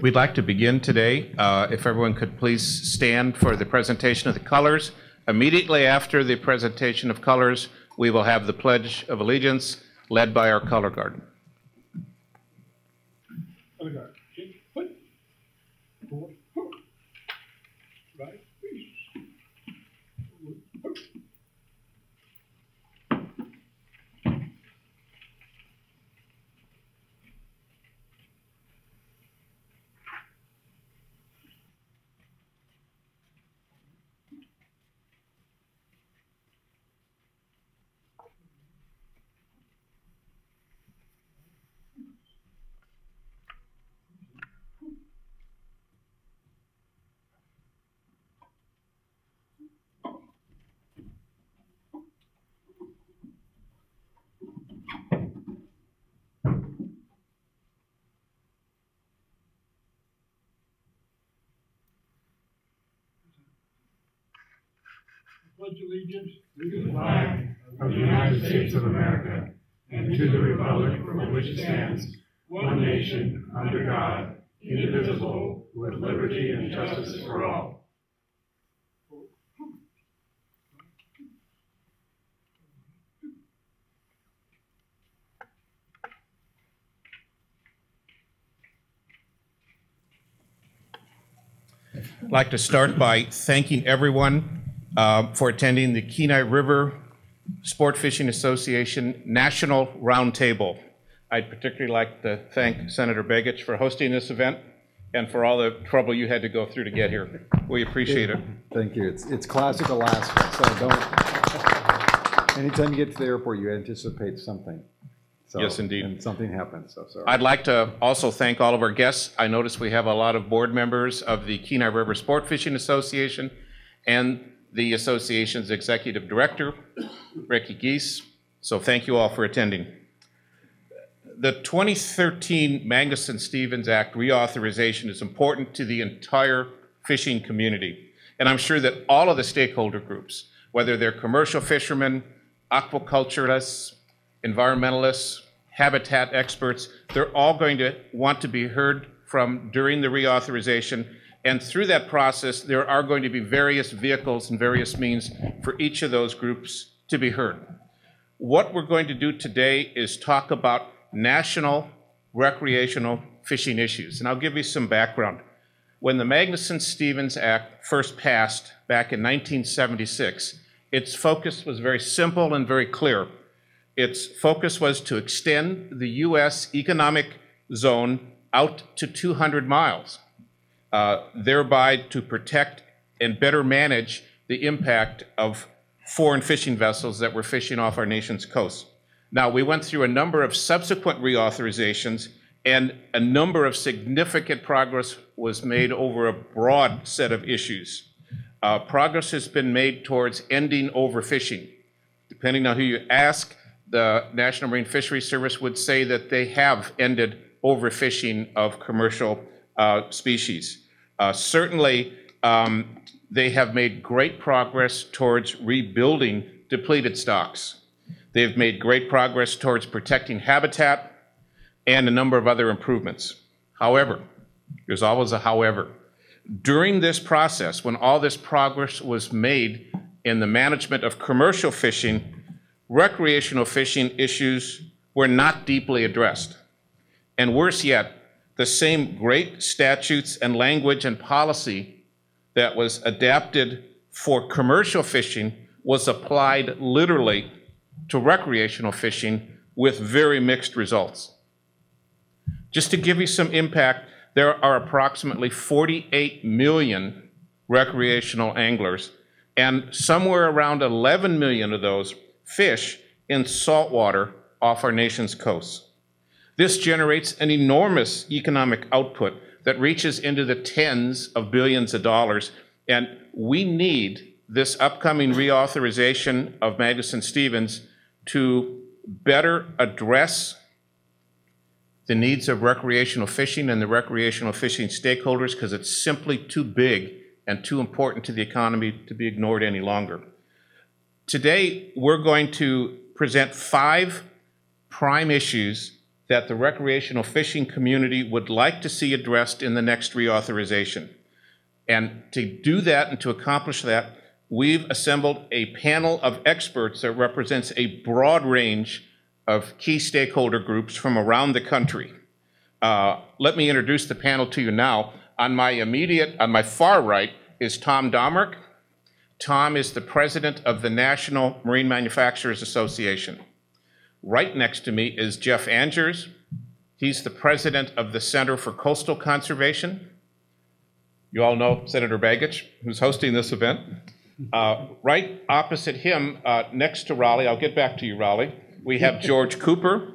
We'd like to begin today. Uh, If everyone could please stand for the presentation of the colors. Immediately after the presentation of colors, we will have the Pledge of Allegiance led by our color guard. Other guard. Pledge allegiance. to the flag of the United States of America and to the republic for which it stands, one nation, under God, indivisible, with liberty and justice for all. I'd like to start by thanking everyone uh, for attending the Kenai River Sport Fishing Association National Roundtable. I'd particularly like to thank Senator Begich for hosting this event and for all the trouble you had to go through to get here. We appreciate it. Thank you. It's, it's classic Alaska, so don't, anytime you get to the airport, you anticipate something. So- Yes, indeed. And something happens, so sorry. I'd like to also thank all of our guests. I notice we have a lot of board members of the Kenai River Sport Fishing Association and the association's executive director, Ricky Gease. So thank you all for attending. The 2013 Magnuson-Stevens Act reauthorization is important to the entire fishing community. And I'm sure that all of the stakeholder groups, whether they're commercial fishermen, aquaculturists, environmentalists, habitat experts, they're all going to want to be heard from during the reauthorization. And through that process, there are going to be various vehicles and various means for each of those groups to be heard. What we're going to do today is talk about national recreational fishing issues. And I'll give you some background. When the Magnuson-Stevens Act first passed back in 1976, its focus was very simple and very clear. Its focus was to extend the U.S. economic zone out to 200 miles, uh, thereby to protect and better manage the impact of foreign fishing vessels that were fishing off our nation's coast. Now, we went through a number of subsequent reauthorizations, and a number of significant progress was made over a broad set of issues. Uh, progress has been made towards ending overfishing. Depending on who you ask, the National Marine Fisheries Service would say that they have ended overfishing of commercial uh, species. Uh, certainly, um, they have made great progress towards rebuilding depleted stocks. They've made great progress towards protecting habitat and a number of other improvements. However, there's always a however. During this process, when all this progress was made in the management of commercial fishing, recreational fishing issues were not deeply addressed. And worse yet, the same great statutes and language and policy that was adapted for commercial fishing was applied literally to recreational fishing with very mixed results. Just to give you some impact, there are approximately 48 million recreational anglers, and somewhere around 11 million of those fish in saltwater off our nation's coasts. This generates an enormous economic output that reaches into the tens of billions of dollars, and we need this upcoming reauthorization of Magnuson-Stevens to better address the needs of recreational fishing and the recreational fishing stakeholders because it's simply too big and too important to the economy to be ignored any longer. Today, we're going to present five prime issues that the recreational fishing community would like to see addressed in the next reauthorization. And to do that and to accomplish that, we've assembled a panel of experts that represents a broad range of key stakeholder groups from around the country. Uh, let me introduce the panel to you now. On my immediate, on my far right is Tom Dammrich. Tom is the president of the National Marine Manufacturers Association. Right next to me is Jeff Angers. He's the president of the Center for Coastal Conservation. You all know Senator Begich, who's hosting this event. Uh, right opposite him, uh, next to Rollie, I'll get back to you, Rollie, we have George Cooper.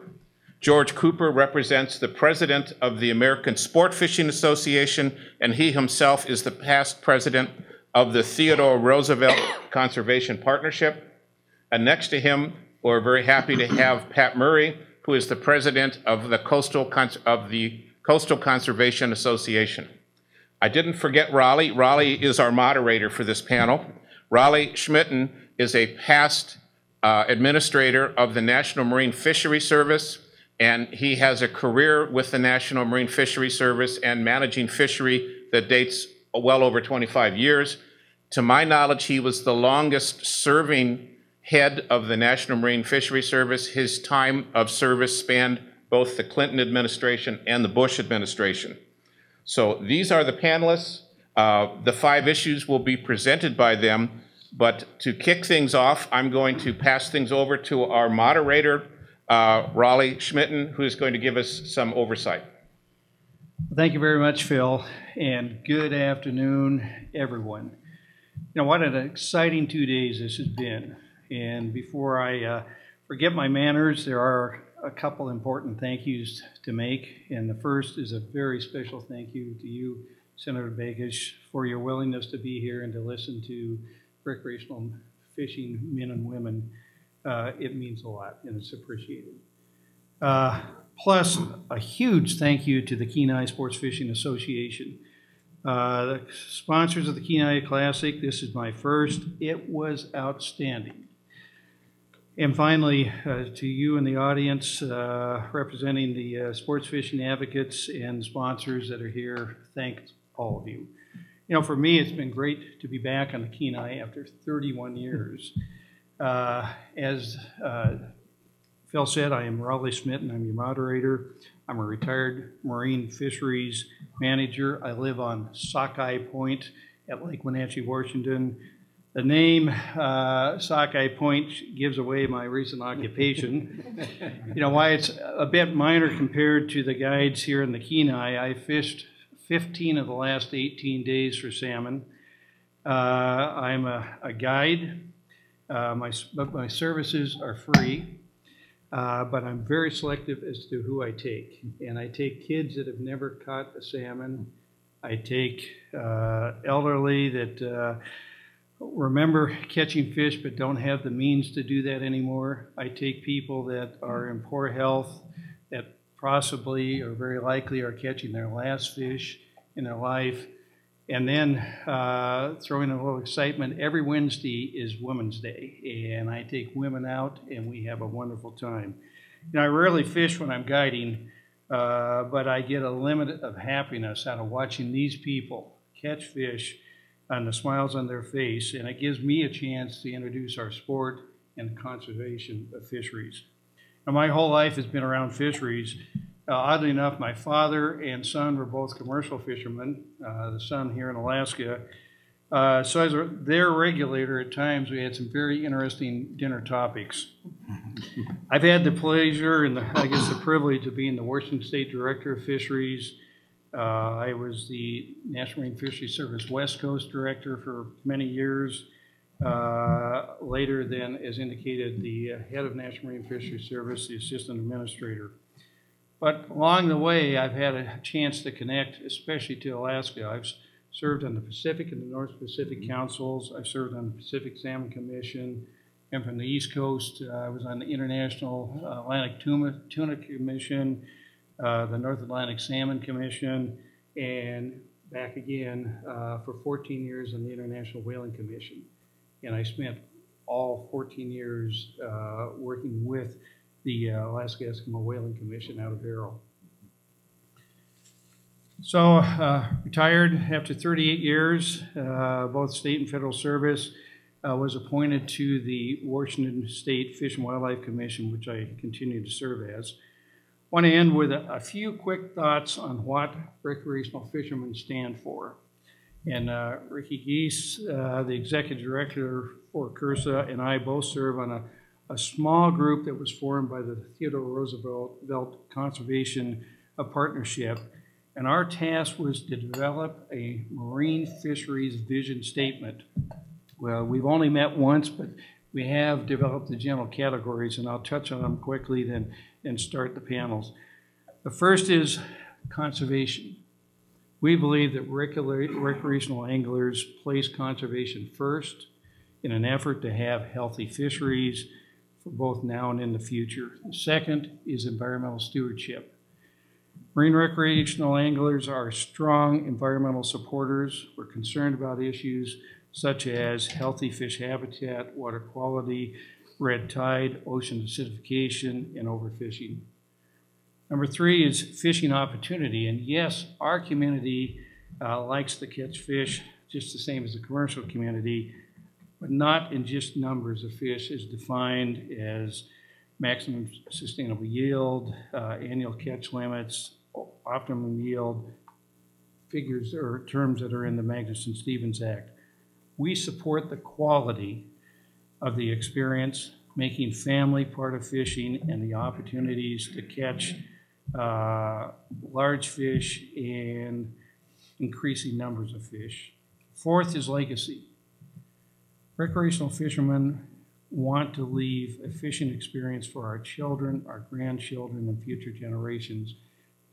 George Cooper represents the president of the American Sport Fishing Association, and he himself is the past president of the Theodore Roosevelt Conservation Partnership. And next to him, we're very happy to have Pat Murray, who is the president of the Coastal, of the Coastal Conservation Association. I didn't forget Rollie. Rollie is our moderator for this panel. Rollie Schmitten is a past uh, administrator of the National Marine Fishery Service, and he has a career with the National Marine Fishery Service and managing fishery that dates well over 25 years. To my knowledge, he was the longest serving head of the National Marine Fishery Service. His time of service spanned both the Clinton administration and the Bush administration. So these are the panelists. Uh, the five issues will be presented by them. But to kick things off, I'm going to pass things over to our moderator, uh, Rollie Schmitten, who is going to give us some oversight. Thank you very much, Phil, and good afternoon, everyone. You know, what an exciting two days this has been. And before I uh, forget my manners, there are a couple important thank yous to make. And the first is a very special thank you to you, Senator Begich, for your willingness to be here and to listen to recreational fishing men and women. Uh, it means a lot and it's appreciated. Uh, plus, a huge thank you to the Kenai Sports Fishing Association. Uh, the sponsors of the Kenai Classic, this is my first. It was outstanding. And finally, uh, to you in the audience, uh, representing the uh, sports fishing advocates and sponsors that are here, thank all of you. You know, for me, it's been great to be back on the Kenai after 31 years. Uh, as uh, Phil said, I am Rollie Schmitten and I'm your moderator. I'm a retired marine fisheries manager. I live on Sockeye Point at Lake Wenatchee, Washington. The name uh, Sockeye Point gives away my recent occupation. you know why it's a bit minor compared to the guides here in the Kenai. I fished 15 of the last 18 days for salmon. Uh, I'm a, a guide. Uh, my, but my services are free, uh, but I'm very selective as to who I take. And I take kids that have never caught a salmon. I take uh, elderly that uh, remember catching fish but don't have the means to do that anymore. I take people that are in poor health that possibly or very likely are catching their last fish in their life. And then uh, throwing a little excitement, every Wednesday is Women's Day, and I take women out and we have a wonderful time. You know, I rarely fish when I'm guiding, uh, but I get a limit of happiness out of watching these people catch fish and the smiles on their face, and it gives me a chance to introduce our sport and conservation of fisheries. Now, my whole life has been around fisheries. Uh, oddly enough, my father and son were both commercial fishermen, uh, the son here in Alaska. Uh, so as a, their regulator, at times we had some very interesting dinner topics. I've had the pleasure and the, I guess the privilege of being the Washington State Director of Fisheries. Uh, I was the National Marine Fisheries Service West Coast Director for many years. Uh, later then, as indicated, the uh, head of National Marine Fisheries Service, the assistant administrator. But along the way, I've had a chance to connect, especially to Alaska. I've served on the Pacific and the North Pacific Councils. I've served on the Pacific Salmon Commission. And from the East Coast, uh, I was on the International Atlantic Tuna, Tuna Commission, uh, the North Atlantic Salmon Commission, and back again uh, for 14 years on the International Whaling Commission. And I spent all 14 years uh, working with the uh, Alaska Eskimo Whaling Commission out of Barrow. So, uh, retired after 38 years, both state and federal service, uh, was appointed to the Washington State Fish and Wildlife Commission, which I continue to serve as. Want to end with a, a few quick thoughts on what recreational fishermen stand for. And uh, Ricky Gease, uh, the executive director for KRSA, and I both serve on a, a small group that was formed by the Theodore Roosevelt Conservation Partnership. And our task was to develop a marine fisheries vision statement. Well, we've only met once, but we have developed the general categories, and I'll touch on them quickly then and start the panels. The first is conservation. We believe that recreational anglers place conservation first in an effort to have healthy fisheries for both now and in the future. The second is environmental stewardship. Marine recreational anglers are strong environmental supporters. We're concerned about issues such as healthy fish habitat, water quality, red tide, ocean acidification, and overfishing. Number three is fishing opportunity. And yes, our community uh, likes to catch fish just the same as the commercial community, but not in just numbers of fish as defined as maximum sustainable yield, uh, annual catch limits, optimum yield figures or terms that are in the Magnuson-Stevens Act. We support the quality of the experience, making family part of fishing and the opportunities to catch uh, large fish and increasing numbers of fish. Fourth is legacy. Recreational fishermen want to leave a fishing experience for our children, our grandchildren, and future generations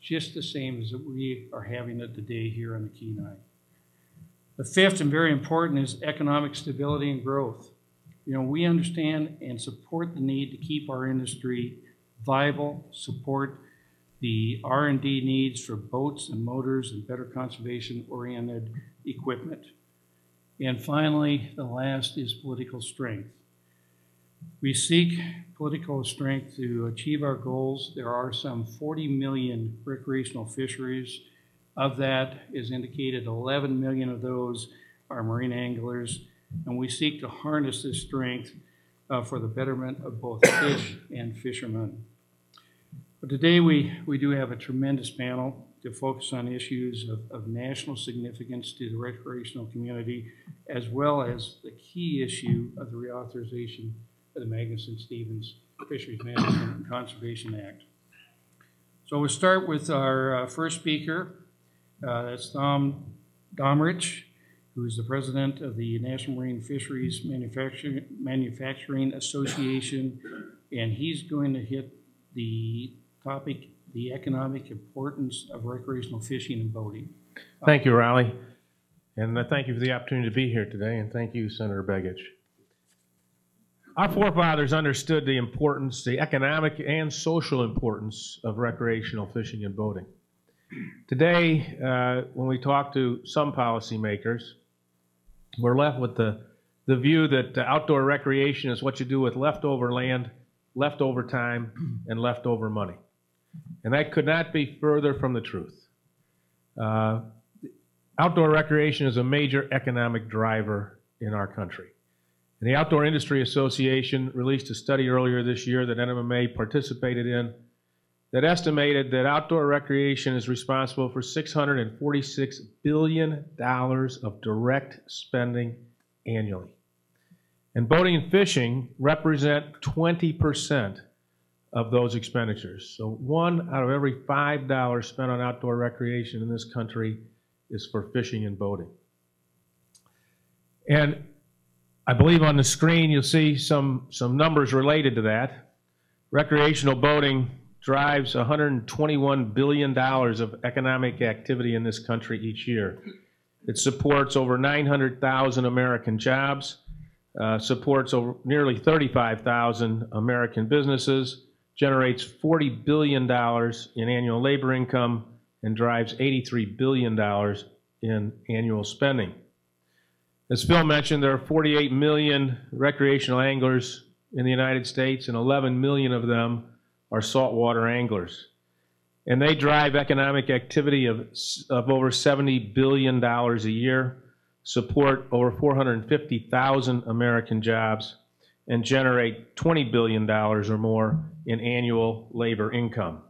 just the same as we are having it today here on the Kenai. The fifth and very important is economic stability and growth. You know, we understand and support the need to keep our industry viable, support the R&D needs for boats and motors and better conservation-oriented equipment. And finally, the last is political strength. We seek political strength to achieve our goals. There are some 40 million recreational fisheries. Of that, is indicated 11 million of those are marine anglers, and we seek to harness this strength uh, for the betterment of both fish and fishermen. But today we, we do have a tremendous panel to focus on issues of, of national significance to the recreational community, as well as the key issue of the reauthorization of the Magnuson-Stevens Fisheries Management and Conservation Act. So we'll start with our uh, first speaker. Uh, that's Tom Dammrich, who is the president of the National Marine Fisheries Manufacturing, Manufacturing Association, and he's going to hit the topic, the economic importance of recreational fishing and boating. Thank you, Rollie. And uh, thank you for the opportunity to be here today, and thank you, Senator Begich. Our forefathers understood the importance, the economic and social importance of recreational fishing and boating. Today, uh, when we talk to some policymakers, we're left with the, the view that outdoor recreation is what you do with leftover land, leftover time, and leftover money. And that could not be further from the truth. Uh, outdoor recreation is a major economic driver in our country. And the Outdoor Industry Association released a study earlier this year that NMMA participated in that estimated that outdoor recreation is responsible for $646 billion of direct spending annually. And boating and fishing represent 20% of those expenditures. So one out of every $5 spent on outdoor recreation in this country is for fishing and boating. And I believe on the screen you'll see some, some numbers related to that. Recreational boating drives $121 billion of economic activity in this country each year. It supports over 900,000 American jobs, uh, supports over nearly 35,000 American businesses, generates $40 billion in annual labor income, and drives $83 billion in annual spending. As Phil mentioned, there are 48 million recreational anglers in the United States, and 11 million of them are saltwater anglers. And they drive economic activity of, of over $70 billion a year, support over 450,000 American jobs, and generate $20 billion or more in annual labor income.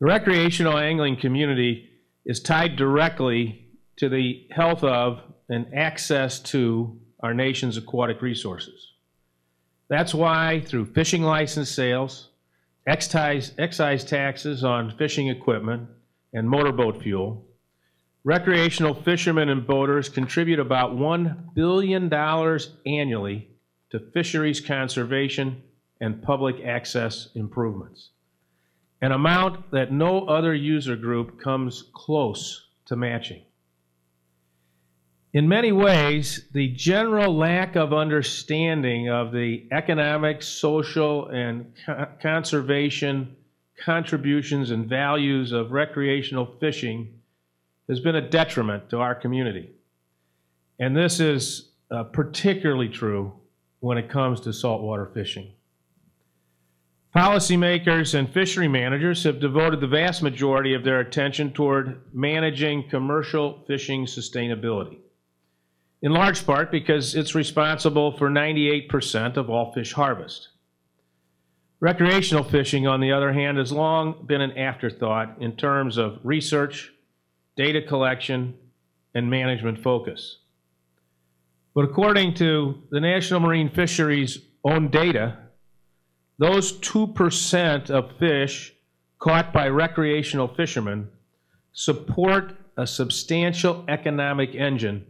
The recreational angling community is tied directly to the health of and access to our nation's aquatic resources. That's why, through fishing license sales, excise, excise taxes on fishing equipment, and motorboat fuel, recreational fishermen and boaters contribute about $1 billion annually to fisheries conservation and public access improvements, an amount that no other user group comes close to matching. In many ways, the general lack of understanding of the economic, social, and co- conservation contributions and values of recreational fishing has been a detriment to our community. And this is uh, particularly true when it comes to saltwater fishing. Policymakers and fishery managers have devoted the vast majority of their attention toward managing commercial fishing sustainability in large part because it's responsible for 98% of all fish harvest. Recreational fishing, on the other hand, has long been an afterthought in terms of research, data collection, and management focus. But according to the National Marine Fisheries' own data, those 2% of fish caught by recreational fishermen support a substantial economic engine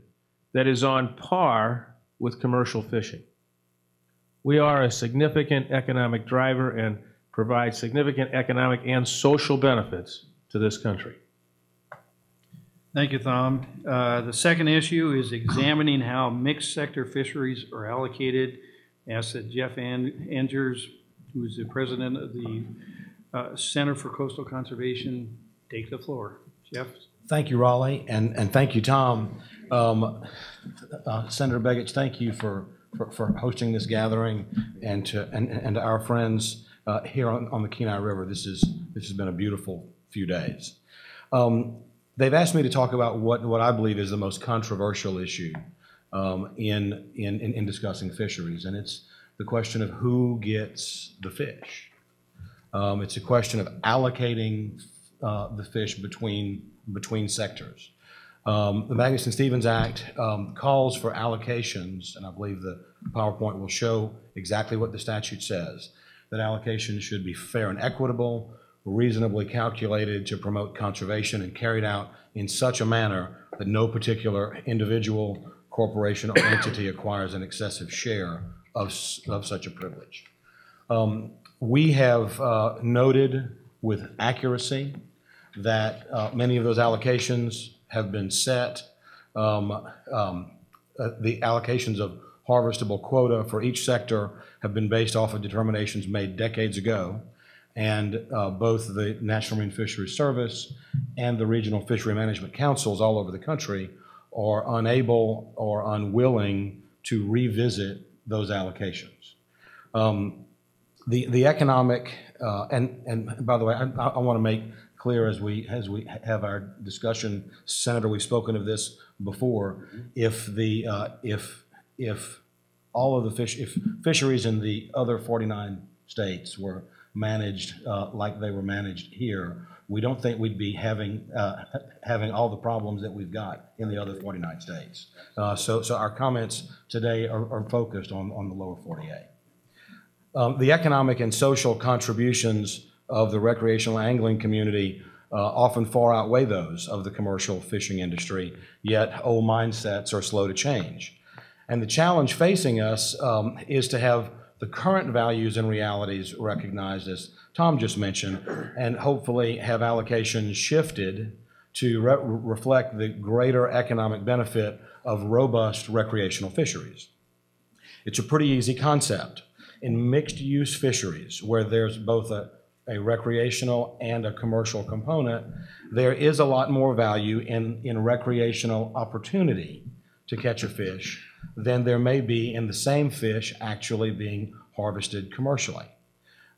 that is on par with commercial fishing. We are a significant economic driver and provide significant economic and social benefits to this country. Thank you, Tom. Uh, The second issue is examining how mixed sector fisheries are allocated. Ask that Jeff An- Angers, who is the president of the uh, Center for Coastal Conservation, take the floor. Jeff? Thank you, Rollie, and, and thank you, Tom. Um, uh, Senator Begich, thank you for, for, for hosting this gathering and to, and, and to our friends uh, here on, on the Kenai River. This is, this has been a beautiful few days. Um, they've asked me to talk about what, what I believe is the most controversial issue um, in, in, in, in discussing fisheries, and it's the question of who gets the fish. Um, it's a question of allocating uh, the fish between between sectors. Um, the Magnuson-Stevens Act um, calls for allocations, and I believe the PowerPoint will show exactly what the statute says. That allocations should be fair and equitable, reasonably calculated to promote conservation, and carried out in such a manner that no particular individual, corporation, or entity acquires an excessive share of, of such a privilege. Um, we have uh, noted with accuracy that uh, many of those allocations have been set. Um, um, uh, the allocations of harvestable quota for each sector have been based off of determinations made decades ago. And uh, both the National Marine Fisheries Service and the regional fishery management councils all over the country are unable or unwilling to revisit those allocations. Um, the, the economic, uh, and, and by the way, I, I want to make clear as we, as we have our discussion, Senator, we've spoken of this before. If the, uh, if, if all of the fish, if fisheries in the other 49 states were managed uh, like they were managed here, we don't think we'd be having, uh, having all the problems that we've got in the other 49 states. Uh, so, so our comments today are, are focused on, on the lower 48. Um, the economic and social contributions of the recreational angling community uh, often far outweigh those of the commercial fishing industry, yet old mindsets are slow to change. And the challenge facing us um, is to have the current values and realities recognized, as Tom just mentioned, and hopefully have allocations shifted to re- reflect the greater economic benefit of robust recreational fisheries. It's a pretty easy concept. In mixed-use fisheries, where there's both a, a recreational and a commercial component, there is a lot more value in, in recreational opportunity to catch a fish than there may be in the same fish actually being harvested commercially.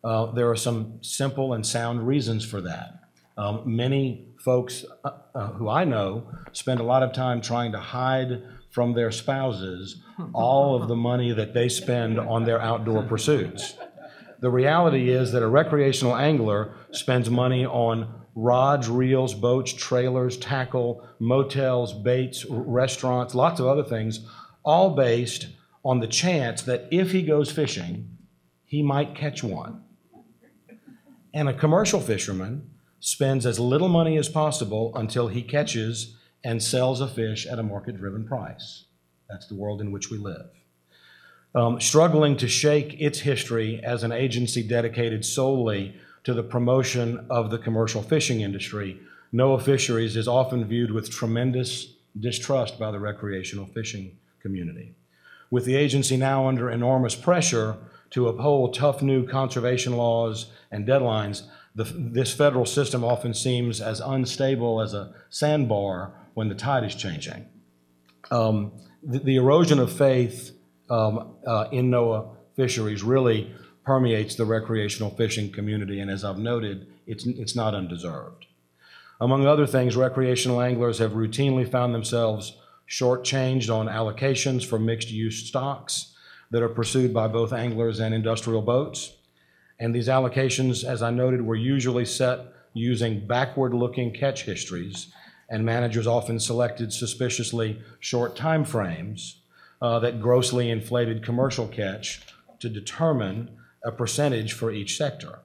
Uh, there are some simple and sound reasons for that. Um, many folks uh, uh, who I know spend a lot of time trying to hide from their spouses all of the money that they spend on their outdoor pursuits. The reality is that a recreational angler spends money on rods, reels, boats, trailers, tackle, motels, baits, restaurants, lots of other things, all based on the chance that if he goes fishing, he might catch one. And a commercial fisherman spends as little money as possible until he catches and sells a fish at a market driven price. That's the world in which we live. Um, struggling to shake its history as an agency dedicated solely to the promotion of the commercial fishing industry, NOAA Fisheries is often viewed with tremendous distrust by the recreational fishing community. With the agency now under enormous pressure to uphold tough new conservation laws and deadlines, the, this federal system often seems as unstable as a sandbar when the tide is changing. Um, the, the erosion of faith um, uh, in NOAA fisheries really permeates the recreational fishing community, and as I've noted, it's, it's not undeserved. Among other things, recreational anglers have routinely found themselves shortchanged on allocations for mixed use stocks that are pursued by both anglers and industrial boats. And these allocations, as I noted, were usually set using backward looking catch histories, and managers often selected suspiciously short time frames uh, that grossly inflated commercial catch to determine a percentage for each sector.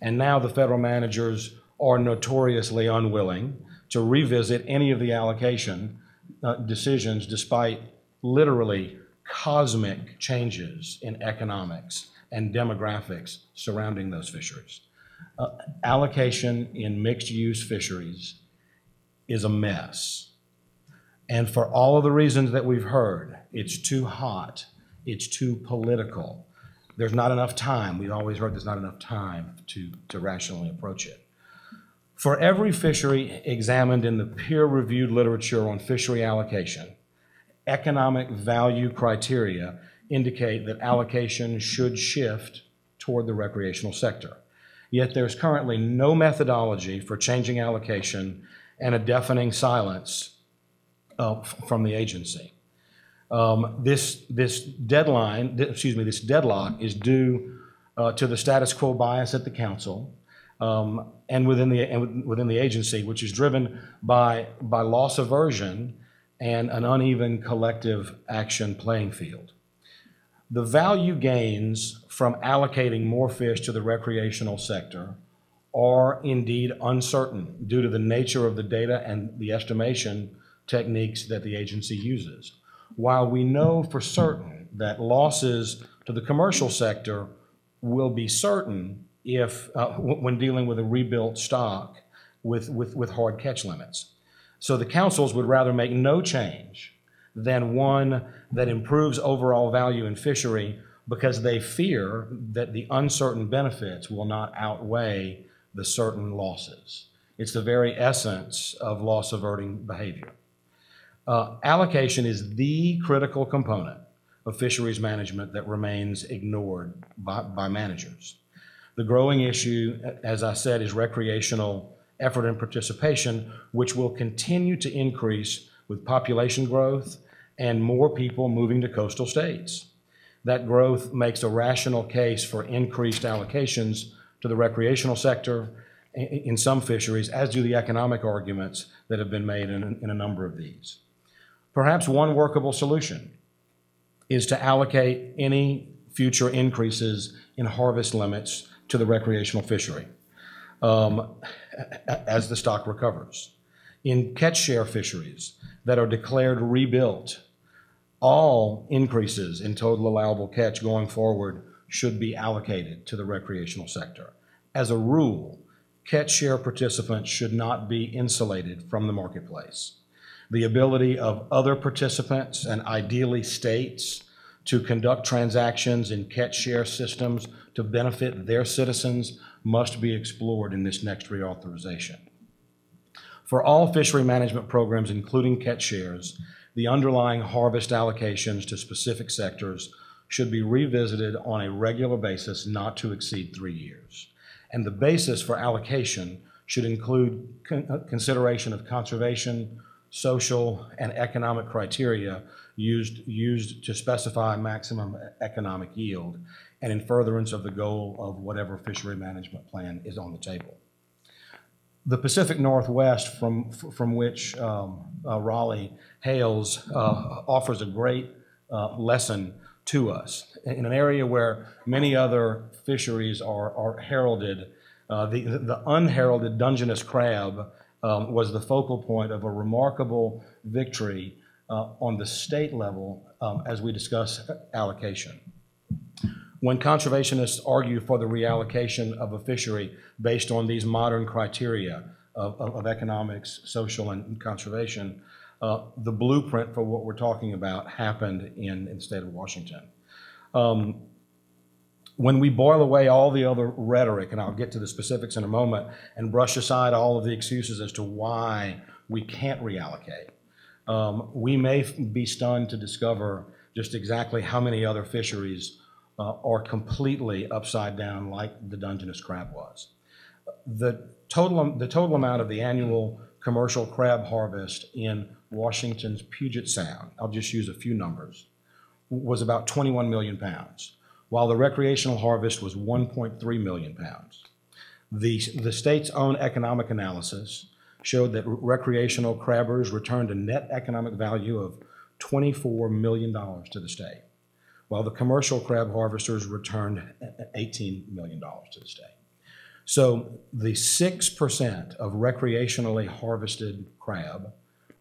And now the federal managers are notoriously unwilling to revisit any of the allocation uh, decisions despite literally cosmic changes in economics and demographics surrounding those fisheries. Uh, allocation in mixed use fisheries is a mess. And for all of the reasons that we've heard, it's too hot, it's too political. There's not enough time. We've always heard there's not enough time to, to rationally approach it. For every fishery examined in the peer reviewed literature on fishery allocation, economic value criteria indicate that allocation should shift toward the recreational sector. Yet there's currently no methodology for changing allocation and a deafening silence uh, from the agency. Um, this, this deadline, th- excuse me, this deadlock is due uh, to the status quo bias at the council um, and within the, and within the agency, which is driven by, by loss aversion and an uneven collective action playing field. The value gains from allocating more fish to the recreational sector are indeed uncertain due to the nature of the data and the estimation techniques that the agency uses. While we know for certain that losses to the commercial sector will be certain if, uh, when dealing with a rebuilt stock with, with, with hard catch limits. So the councils would rather make no change than one that improves overall value in fishery because they fear that the uncertain benefits will not outweigh the certain losses. It's the very essence of loss averting behavior. Uh, allocation is the critical component of fisheries management that remains ignored by, by managers. The growing issue, as I said, is recreational effort and participation, which will continue to increase with population growth and more people moving to coastal states. That growth makes a rational case for increased allocations to the recreational sector in some fisheries, as do the economic arguments that have been made in, in a number of these. Perhaps one workable solution is to allocate any future increases in harvest limits to the recreational fishery um, as the stock recovers. In catch share fisheries that are declared rebuilt, all increases in total allowable catch going forward should be allocated to the recreational sector. As a rule, catch share participants should not be insulated from the marketplace. The ability of other participants and ideally states to conduct transactions in catch share systems to benefit their citizens must be explored in this next reauthorization. For all fishery management programs, including catch shares, the underlying harvest allocations to specific sectors should be revisited on a regular basis not to exceed three years. And the basis for allocation should include con- uh, consideration of conservation, social, and economic criteria used, used to specify maximum economic yield and in furtherance of the goal of whatever fishery management plan is on the table. The Pacific Northwest, from, from which um, uh, Rollie hails, uh, offers a great uh, lesson to us. In an area where many other fisheries are, are heralded, uh, the, the unheralded Dungeness crab um, was the focal point of a remarkable victory uh, on the state level um, as we discuss allocation. When conservationists argue for the reallocation of a fishery based on these modern criteria of, of, of economics, social, and conservation, uh, the blueprint for what we're talking about happened in, in the state of Washington. Um, when we boil away all the other rhetoric, and I'll get to the specifics in a moment, and brush aside all of the excuses as to why we can't reallocate, um, we may be stunned to discover just exactly how many other fisheries uh, are completely upside down like the Dungeness crab was. The total, the total amount of the annual commercial crab harvest in Washington's Puget Sound, I'll just use a few numbers, was about 21 million pounds, while the recreational harvest was 1.3 million pounds. The, the state's own economic analysis showed that recreational crabbers returned a net economic value of $24 million to the state while the commercial crab harvesters returned $18 million to the state. So the 6% of recreationally harvested crab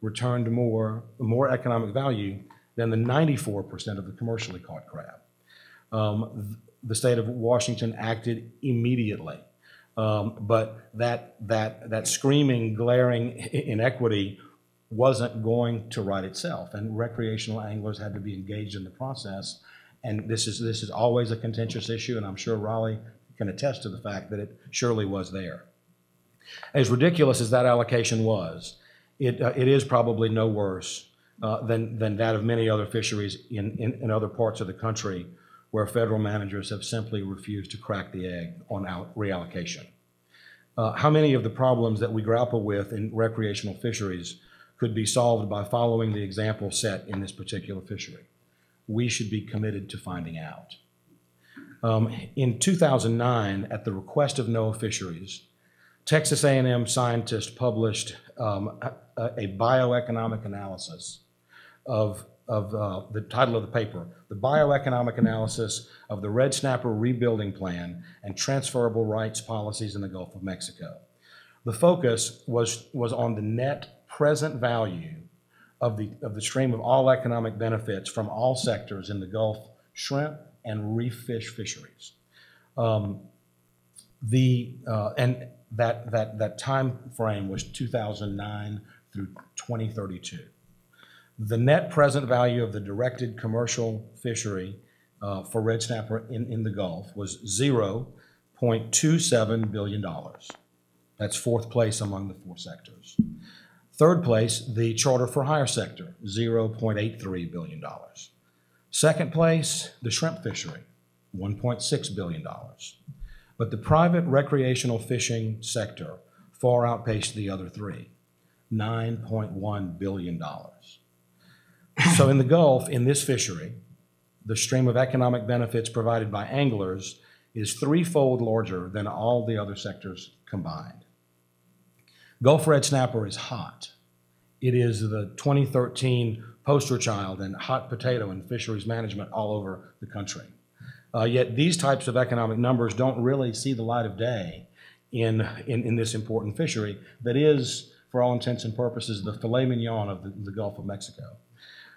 returned more, more economic value than the 94% of the commercially caught crab. Um, the state of Washington acted immediately. Um, but that, that, that screaming, glaring inequity wasn't going to right itself, and recreational anglers had to be engaged in the process and this is, this is always a contentious issue, and I'm sure Rollie can attest to the fact that it surely was there. As ridiculous as that allocation was, it, uh, it is probably no worse uh, than, than that of many other fisheries in, in, in, other parts of the country where federal managers have simply refused to crack the egg on reallocation. Uh, how many of the problems that we grapple with in recreational fisheries could be solved by following the example set in this particular fishery? we should be committed to finding out. Um, in 2009, at the request of NOAA Fisheries, Texas A&M scientists published um, a, a, bioeconomic analysis of, of uh, the title of the paper, The Bioeconomic Analysis of the Red Snapper Rebuilding Plan and Transferable Rights Policies in the Gulf of Mexico. The focus was, was on the net present value of the, of the stream of all economic benefits from all sectors in the Gulf shrimp and reef fish fisheries. Um, the, uh, and that, that, that time frame was 2009 through 2032. The net present value of the directed commercial fishery uh, for red snapper in, in the Gulf was $0.27 billion. That's fourth place among the four sectors. Third place, the charter for hire sector, $0.83 billion. Second place, the shrimp fishery, $1.6 billion. But the private recreational fishing sector far outpaced the other three, $9.1 billion. So in the Gulf, in this fishery, the stream of economic benefits provided by anglers is threefold larger than all the other sectors combined. Gulf red snapper is hot. It is the 2013 poster child and hot potato in fisheries management all over the country. Uh, yet these types of economic numbers don't really see the light of day in, in, in, this important fishery that is, for all intents and purposes, the filet mignon of the, the Gulf of Mexico.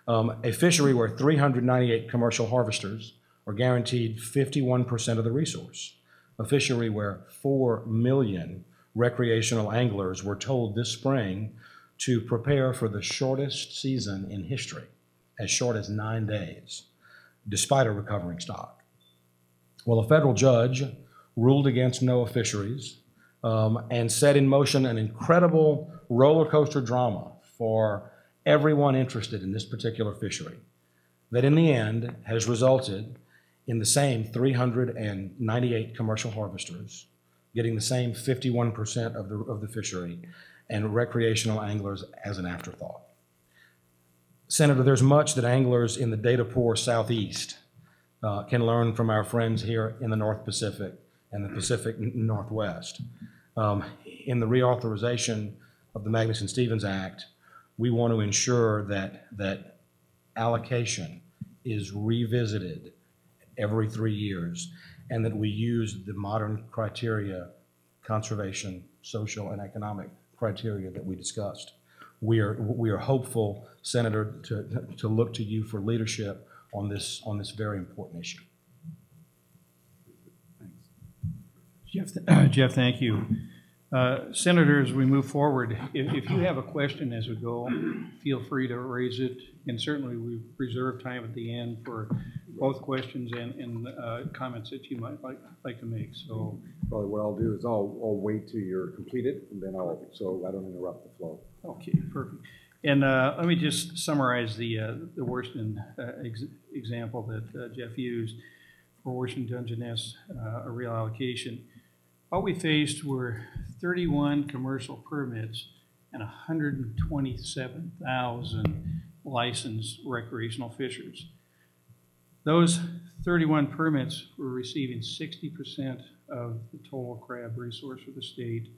Um, a fishery where 398 commercial harvesters are guaranteed 51% of the resource. A fishery where 4 million recreational anglers were told this spring to prepare for the shortest season in history, as short as nine days, despite a recovering stock. Well, a federal judge ruled against NOAA Fisheries um, and set in motion an incredible roller coaster drama for everyone interested in this particular fishery that in the end has resulted in the same 398 commercial harvesters getting the same 51% of the, of the fishery and recreational anglers as an afterthought. Senator, there's much that anglers in the data poor southeast uh, can learn from our friends here in the North Pacific and the Pacific Northwest. Um, in the reauthorization of the Magnuson-Stevens Act, we want to ensure that, that allocation is revisited every three years and that we use the modern criteria, conservation, social, and economic criteria that we discussed. We are, we are hopeful, Senator, to, to look to you for leadership on this, on this very important issue. Jeff, Jeff, thank you. Uh, Senator, as we move forward, if, if you have a question as we go, feel free to raise it. And certainly, we reserve time at the end for both questions and, and uh, comments that you might like, like to make. So, Probably what I'll do is I'll, I'll wait till you're completed, and then I'll, so I don't interrupt the flow. okay, perfect. And uh, let me just summarize the, uh, the Washington uh, ex- example that uh, Jeff used for Washington Dungeness, uh, a reallocation. All we faced were 31 commercial permits and 127,000 licensed recreational fishers. Those 31 permits were receiving 60% of the total crab resource for the state.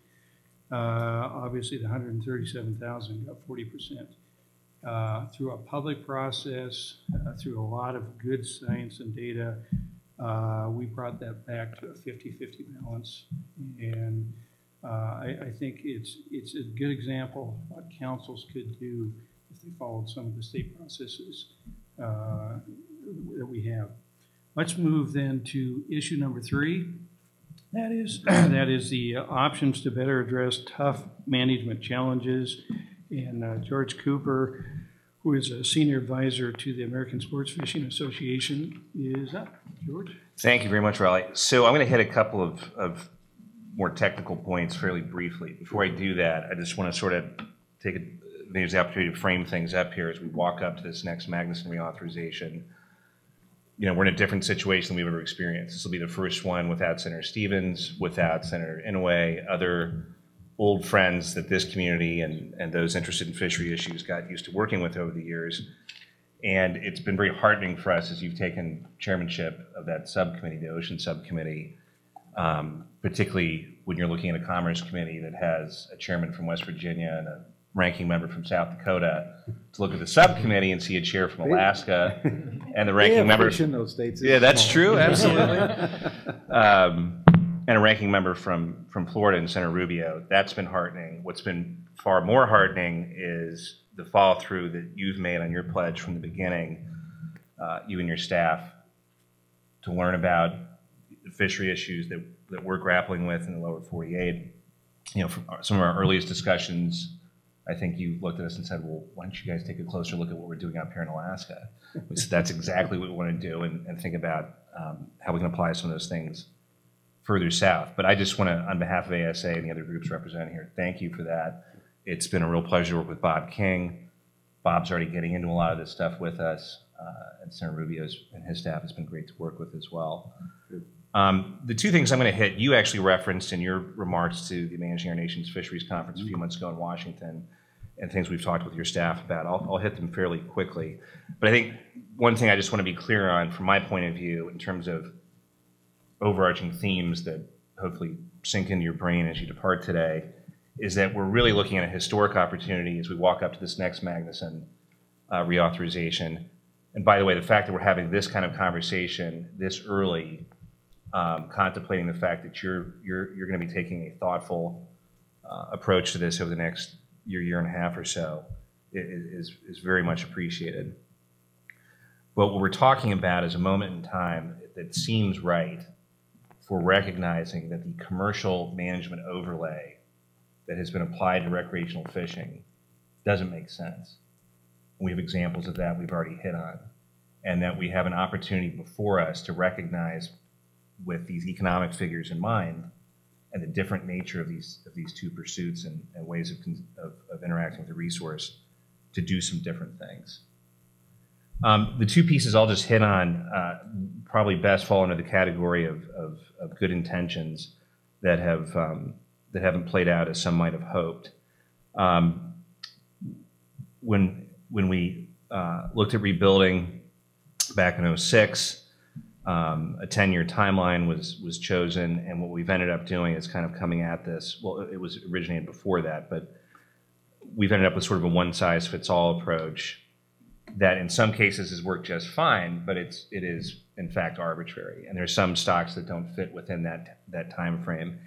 Uh, Obviously, the 137,000 got 40%. Uh, Through a public process, uh, through a lot of good science and data, uh, we brought that back to a 50-50 balance. And uh, I, I think it's, it's a good example of what councils could do if they followed some of the state processes uh, that we have. Let's move then to issue number three. That is, that is the options to better address tough management challenges. And uh, George Cooper, who is a senior advisor to the American Sports Fishing Association, is up. George? Thank you very much, Rollie. So I'm going to hit a couple of, of more technical points fairly briefly. Before I do that, I just want to sort of take a, use the opportunity to frame things up here as we walk up to this next Magnuson reauthorization. You know, we're in a different situation than we've ever experienced. This will be the first one without Senator Stevens, without Senator Inouye, other old friends that this community and, and those interested in fishery issues got used to working with over the years. And it's been very heartening for us as you've taken chairmanship of that subcommittee, the Ocean Subcommittee, um, particularly when you're looking at a Commerce Committee that has a chairman from West Virginia and a ranking member from South Dakota, to look at the subcommittee and see a chair from Alaska and the ranking member. those states. Yeah, that's true, absolutely. Um, and a ranking member from, from Florida and Senator Rubio. That's been heartening. What's been far more heartening is the follow through that you've made on your pledge from the beginning, uh, you and your staff, to learn about fishery issues that, that we're grappling with in the lower 48. You know, from our- some of our earliest discussions, I think you looked at us and said, well, why don't you guys take a closer look at what we're doing up here in Alaska? We said, that's exactly what we want to do and, and think about um, how we can apply some of those things further south. But I just want to, on behalf of ASA and the other groups represented here, thank you for that. It's been a real pleasure to work with Bob King. Bob's already getting into a lot of this stuff with us, uh, and Senator Rubio's and his staff has been great to work with as well. Um, the two things I'm going to hit, you actually referenced in your remarks to the Managing Our Nation's Fisheries Conference a few months ago in Washington, and things we've talked with your staff about. I'll, I'll hit them fairly quickly. But I think one thing I just want to be clear on, from my point of view, in terms of overarching themes that hopefully sink into your brain as you depart today, is that we're really looking at a historic opportunity as we walk up to this next Magnuson uh, reauthorization. And by the way, the fact that we're having this kind of conversation this early, um, contemplating the fact that you're you're you're going to be taking a thoughtful uh, approach to this over the next year, year and a half or so, is is very much appreciated. But what we're talking about is a moment in time that seems right for recognizing that the commercial management overlay that has been applied to recreational fishing doesn't make sense. We have examples of that we've already hit on. And that we have an opportunity before us to recognize with these economic figures in mind and the different nature of these, of these two pursuits and, and ways of, of, of interacting with the resource to do some different things. Um, the two pieces I'll just hit on uh, probably best fall into the category of, of, of good intentions that have um, that haven't played out as some might have hoped. Um, when when we uh, looked at rebuilding back in 06, um, a 10-year timeline was was chosen, and what we've ended up doing is kind of coming at this. Well, it was originated before that, but we've ended up with sort of a one-size-fits-all approach that in some cases has worked just fine, but it's it is in fact arbitrary. And there's some stocks that don't fit within that that time frame.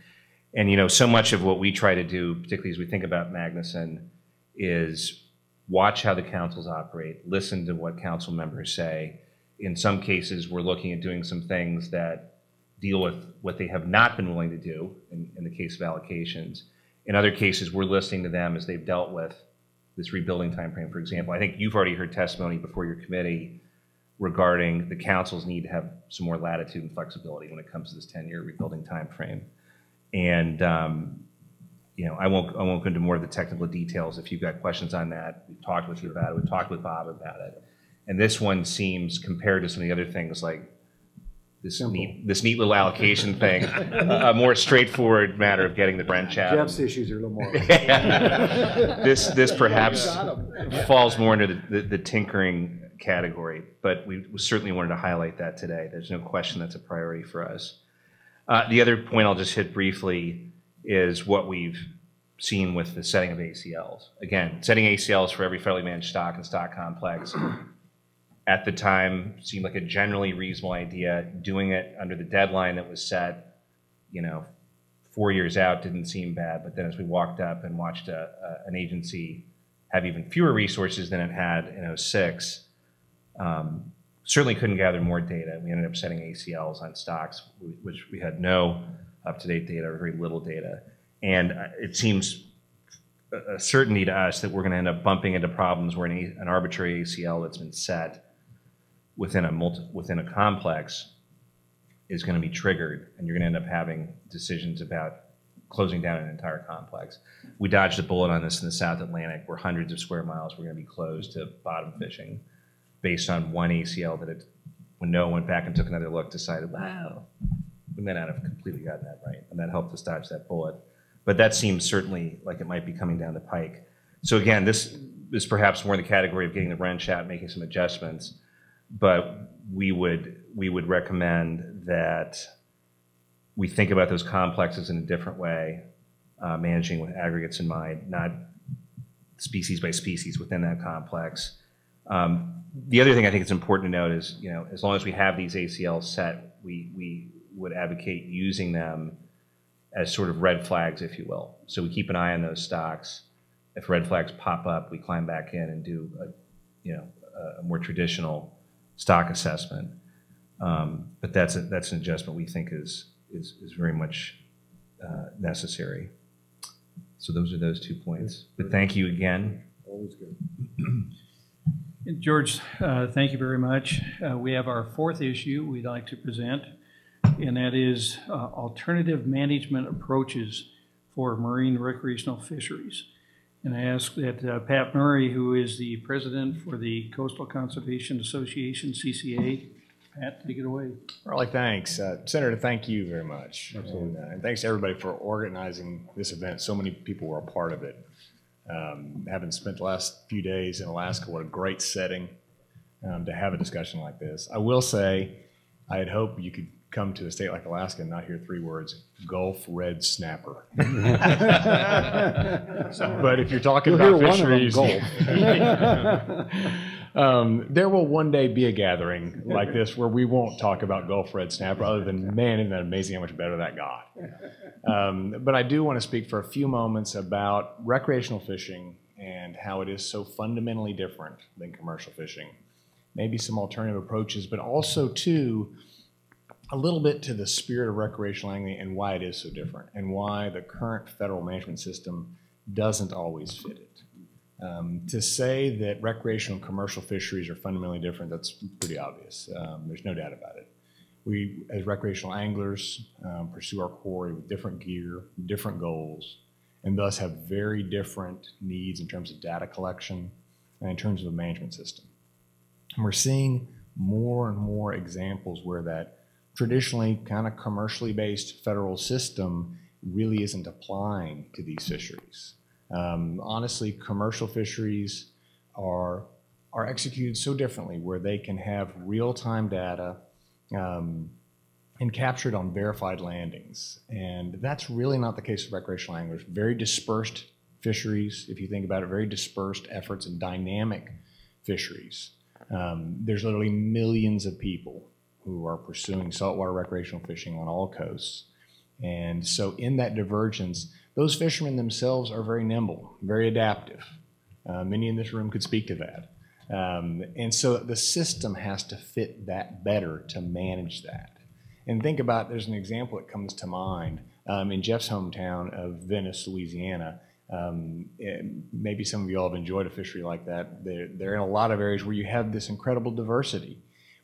And you know, so much of what we try to do, particularly as we think about Magnuson, is watch how the councils operate, listen to what council members say. In some cases, we're looking at doing some things that deal with what they have not been willing to do in, in the case of allocations. In other cases, we're listening to them as they've dealt with this rebuilding timeframe, for example. I think you've already heard testimony before your committee regarding the council's need to have some more latitude and flexibility when it comes to this 10-year rebuilding timeframe. And, um, you know, I won't, I won't go into more of the technical details. If you've got questions on that, we've talked with you about it. We've talked with Bob about it. And this one seems, compared to some of the other things like this neat, this neat little allocation thing, a a more straightforward matter of getting the Brent chat. Jeff's issues are a little more. This, this perhaps falls more into the- the, the tinkering category, but we certainly wanted to highlight that today. There's no question that's a priority for us. Uh, The other point I'll just hit briefly is what we've seen with the setting of ACLs. Again, setting ACLs for every federally managed stock and stock complex at the time seemed like a generally reasonable idea. Doing it under the deadline that was set, you know, four years out didn't seem bad. But then as we walked up and watched a, a, an agency have even fewer resources than it had in 06, um, certainly couldn't gather more data. We ended up setting ACLs on stocks, which we had no up-to-date data or very little data. And uh, it seems a certainty to us that we're going to end up bumping into problems where an, an arbitrary ACL that's been set within a multi, within a complex is going to be triggered, and you're going to end up having decisions about closing down an entire complex. We dodged a bullet on this in the South Atlantic, where hundreds of square miles were going to be closed to bottom fishing, based on one ACL that it, when NOAA went back and took another look, decided, wow, we may not have completely gotten that right, and that helped us dodge that bullet. But that seems certainly like it might be coming down the pike. So again, this is perhaps more in the category of getting the wrench out, making some adjustments. But we would, we would recommend that we think about those complexes in a different way, uh, managing with aggregates in mind, not species by species within that complex. Um, The other thing I think it's important to note is, you know, as long as we have these ACLs set, we, we would advocate using them as sort of red flags, if you will. So we keep an eye on those stocks. If red flags pop up, we climb back in and do a, you know, a- a more traditional stock assessment. Um, But that's, a- that's an adjustment we think is, is, is very much uh, necessary. So those are those two points. But thank you again. Always good. George, uh, thank you very much. Uh, We have our fourth issue we'd like to present, and that is uh, alternative management approaches for marine recreational fisheries. And I ask that uh, Pat Murray, who is the president for the Coastal Conservation Association, CCA, Pat, take it away. Rollie, thanks. Uh, Senator, thank you very much. And, uh, and thanks to everybody for organizing this event. So many people were a part of it. Um, having spent the last few days in Alaska, what a great setting um, to have a discussion like this. I will say, I had hoped you could come to a state like Alaska and not hear three words: Gulf red snapper. but if you're talking You'll about fisheries, um, there will one day be a gathering like this where we won't talk about Gulf red snapper, other than man, isn't that amazing how much better that got. Um, but I do want to speak for a few moments about recreational fishing and how it is so fundamentally different than commercial fishing. Maybe some alternative approaches, but also too a little bit to the spirit of recreational angling and why it is so different and why the current federal management system doesn't always fit it. Um, to say that recreational and commercial fisheries are fundamentally different, that's pretty obvious. Um, there's no doubt about it. We, as recreational anglers, um, pursue our quarry with different gear, different goals, and thus have very different needs in terms of data collection and in terms of a management system. And we're seeing more and more examples where that traditionally kind of commercially based federal system really isn't applying to these fisheries. Um, honestly, commercial fisheries are are executed so differently, where they can have real time data um, and captured on verified landings, and that's really not the case of recreational anglers. Very dispersed fisheries, if you think about it, very dispersed efforts and dynamic fisheries. Um, there's literally millions of people who are pursuing saltwater recreational fishing on all coasts. And so, in that divergence, those fishermen themselves are very nimble, very adaptive. Uh, many in this room could speak to that. Um, and so, the system has to fit that better to manage that. And think about there's an example that comes to mind um, in Jeff's hometown of Venice, Louisiana. Um, maybe some of you all have enjoyed a fishery like that. They're, they're in a lot of areas where you have this incredible diversity,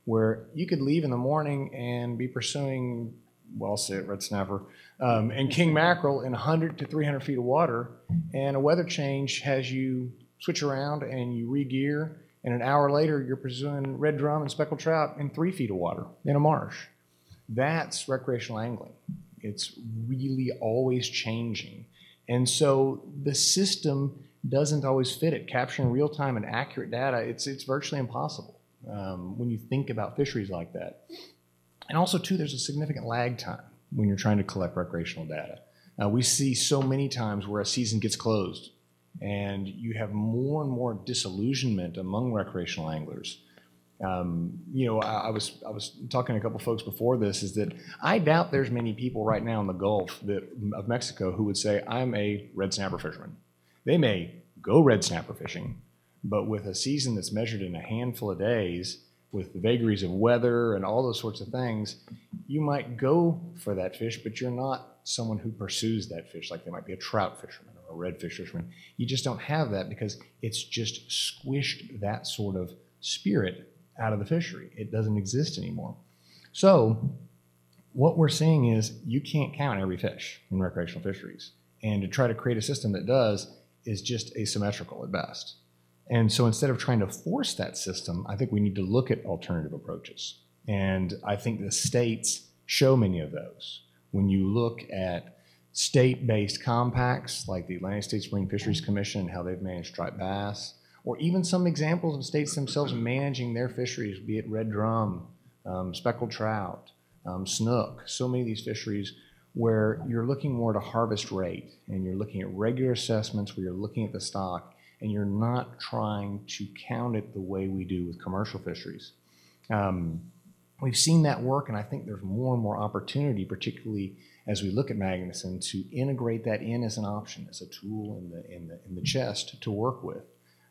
where you could leave in the morning and be pursuing, well, say it, red snapper, um, and king mackerel in 100 to 300 feet of water, and a weather change has you switch around and you re-gear, and an hour later you're pursuing red drum and speckled trout in three feet of water in a marsh. That's recreational angling. It's really always changing. And so the system doesn't always fit it. Capturing real time and accurate data, it's, it's virtually impossible um, when you think about fisheries like that. And also, too, there's a significant lag time when you're trying to collect recreational data. Uh, we see so many times where a season gets closed and you have more and more disillusionment among recreational anglers um, you know, I, I, was I was talking to a couple folks before this. Is that I doubt there's many people right now in the Gulf that, of Mexico who would say I'm a red snapper fisherman. They may go red snapper fishing, but with a season that's measured in a handful of days, with the vagaries of weather and all those sorts of things, you might go for that fish, but you're not someone who pursues that fish like they might be a trout fisherman or a redfish fisherman. You just don't have that because it's just squished that sort of spirit out of the fishery. It doesn't exist anymore. So, what we're seeing is you can't count every fish in recreational fisheries. And to try to create a system that does is just asymmetrical at best. And so instead of trying to force that system, I think we need to look at alternative approaches. And I think the states show many of those. When you look at state based compacts like the Atlantic States Marine Fisheries Commission and how they've managed striped bass, or even some examples of states themselves managing their fisheries, be it red drum, um, speckled trout, um, snook, so many of these fisheries where you're looking more to harvest rate and you're looking at regular assessments where you're looking at the stock and you're not trying to count it the way we do with commercial fisheries. Um, we've seen that work, and I think there's more and more opportunity, particularly as we look at Magnuson, to integrate that in as an option, as a tool in the, in the, in the chest to work with.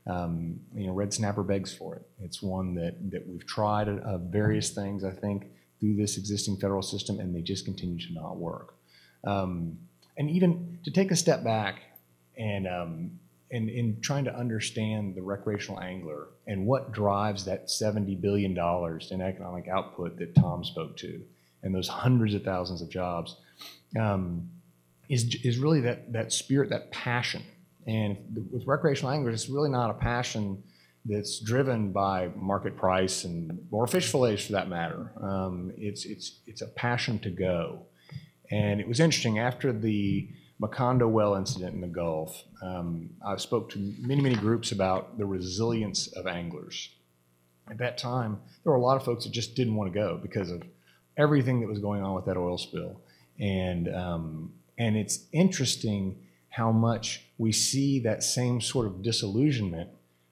Um, you know, red snapper begs for it. It's one that, that we've tried uh, various things, I think, through this existing federal system, and they just continue to not work. Um, and even to take a step back and, um, and in trying to understand the recreational angler and what drives that $70 billion in economic output that Tom spoke to, and those hundreds of thousands of jobs, um, is, is really that, that spirit, that passion and with recreational anglers, it's really not a passion that's driven by market price and or fish fillets for that matter. Um, it's it's it's a passion to go. And it was interesting after the Macondo well incident in the Gulf. Um, I spoke to many many groups about the resilience of anglers. At that time, there were a lot of folks that just didn't want to go because of everything that was going on with that oil spill. And um, and it's interesting how much we see that same sort of disillusionment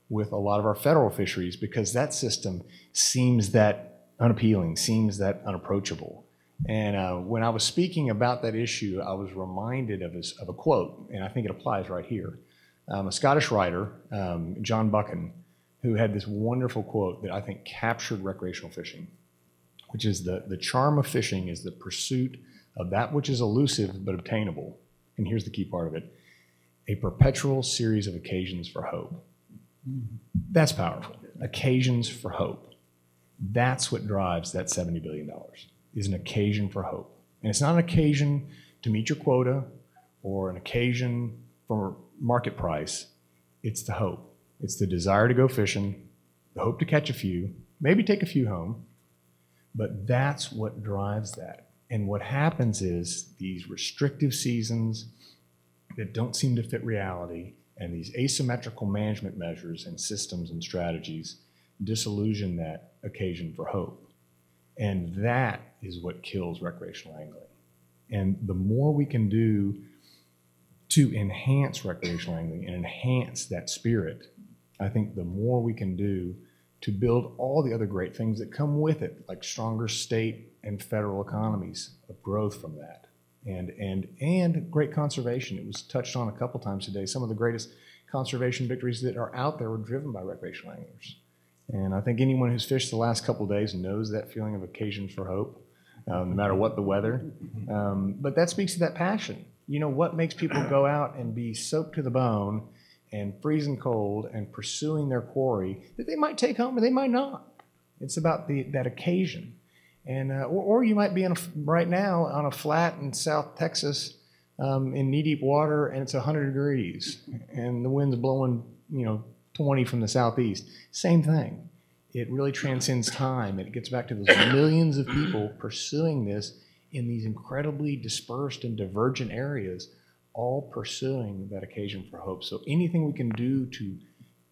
with a lot of our federal fisheries because that system seems that unappealing, seems that unapproachable. And uh, when I was speaking about that issue, I was reminded of, his, of a quote, and I think it applies right here. Um, a Scottish writer, um, John Buchan, who had this wonderful quote that I think captured recreational fishing. which is the, the charm of fishing is the pursuit of that which is elusive but obtainable. And here's the key part of it a perpetual series of occasions for hope. That's powerful. Occasions for hope. That's what drives that $70 billion, is an occasion for hope. And it's not an occasion to meet your quota or an occasion for market price. It's the hope. It's the desire to go fishing, the hope to catch a few, maybe take a few home, but that's what drives that. And what happens is these restrictive seasons that don't seem to fit reality and these asymmetrical management measures and systems and strategies disillusion that occasion for hope. And that is what kills recreational angling. And the more we can do to enhance recreational angling and enhance that spirit, I think the more we can do to build all the other great things that come with it, like stronger state and federal economies of growth from that. And, and, and great conservation. It was touched on a couple times today. Some of the greatest conservation victories that are out there were driven by recreational anglers. And I think anyone who's fished the last couple days knows that feeling of occasion for hope, um, no matter what the weather. Um, but that speaks to that passion. You know, what makes people go out and be soaked to the bone and freezing cold and pursuing their quarry that they might take home or they might not? It's about the, that occasion. And, uh, or, or you might be in a, right now on a flat in South Texas um, in knee deep water and it's 100 degrees and the wind's blowing, you know, 20 from the southeast. Same thing. It really transcends time. It gets back to those millions of people pursuing this in these incredibly dispersed and divergent areas, all pursuing that occasion for hope. So anything we can do to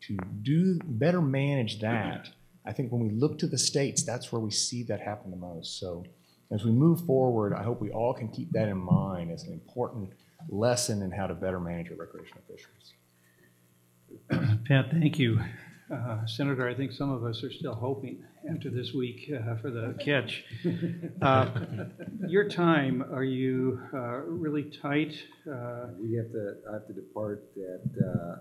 to do better manage that, I think when we look to the states, that's where we see that happen the most. So as we move forward, I hope we all can keep that in mind as an important lesson in how to better manage our recreational fisheries. Pat, thank you. Uh, Senator, I think some of us are still hoping after this week uh, for the catch. Uh, Your time, are you uh, really tight? Uh, We have to, I have to depart at, uh,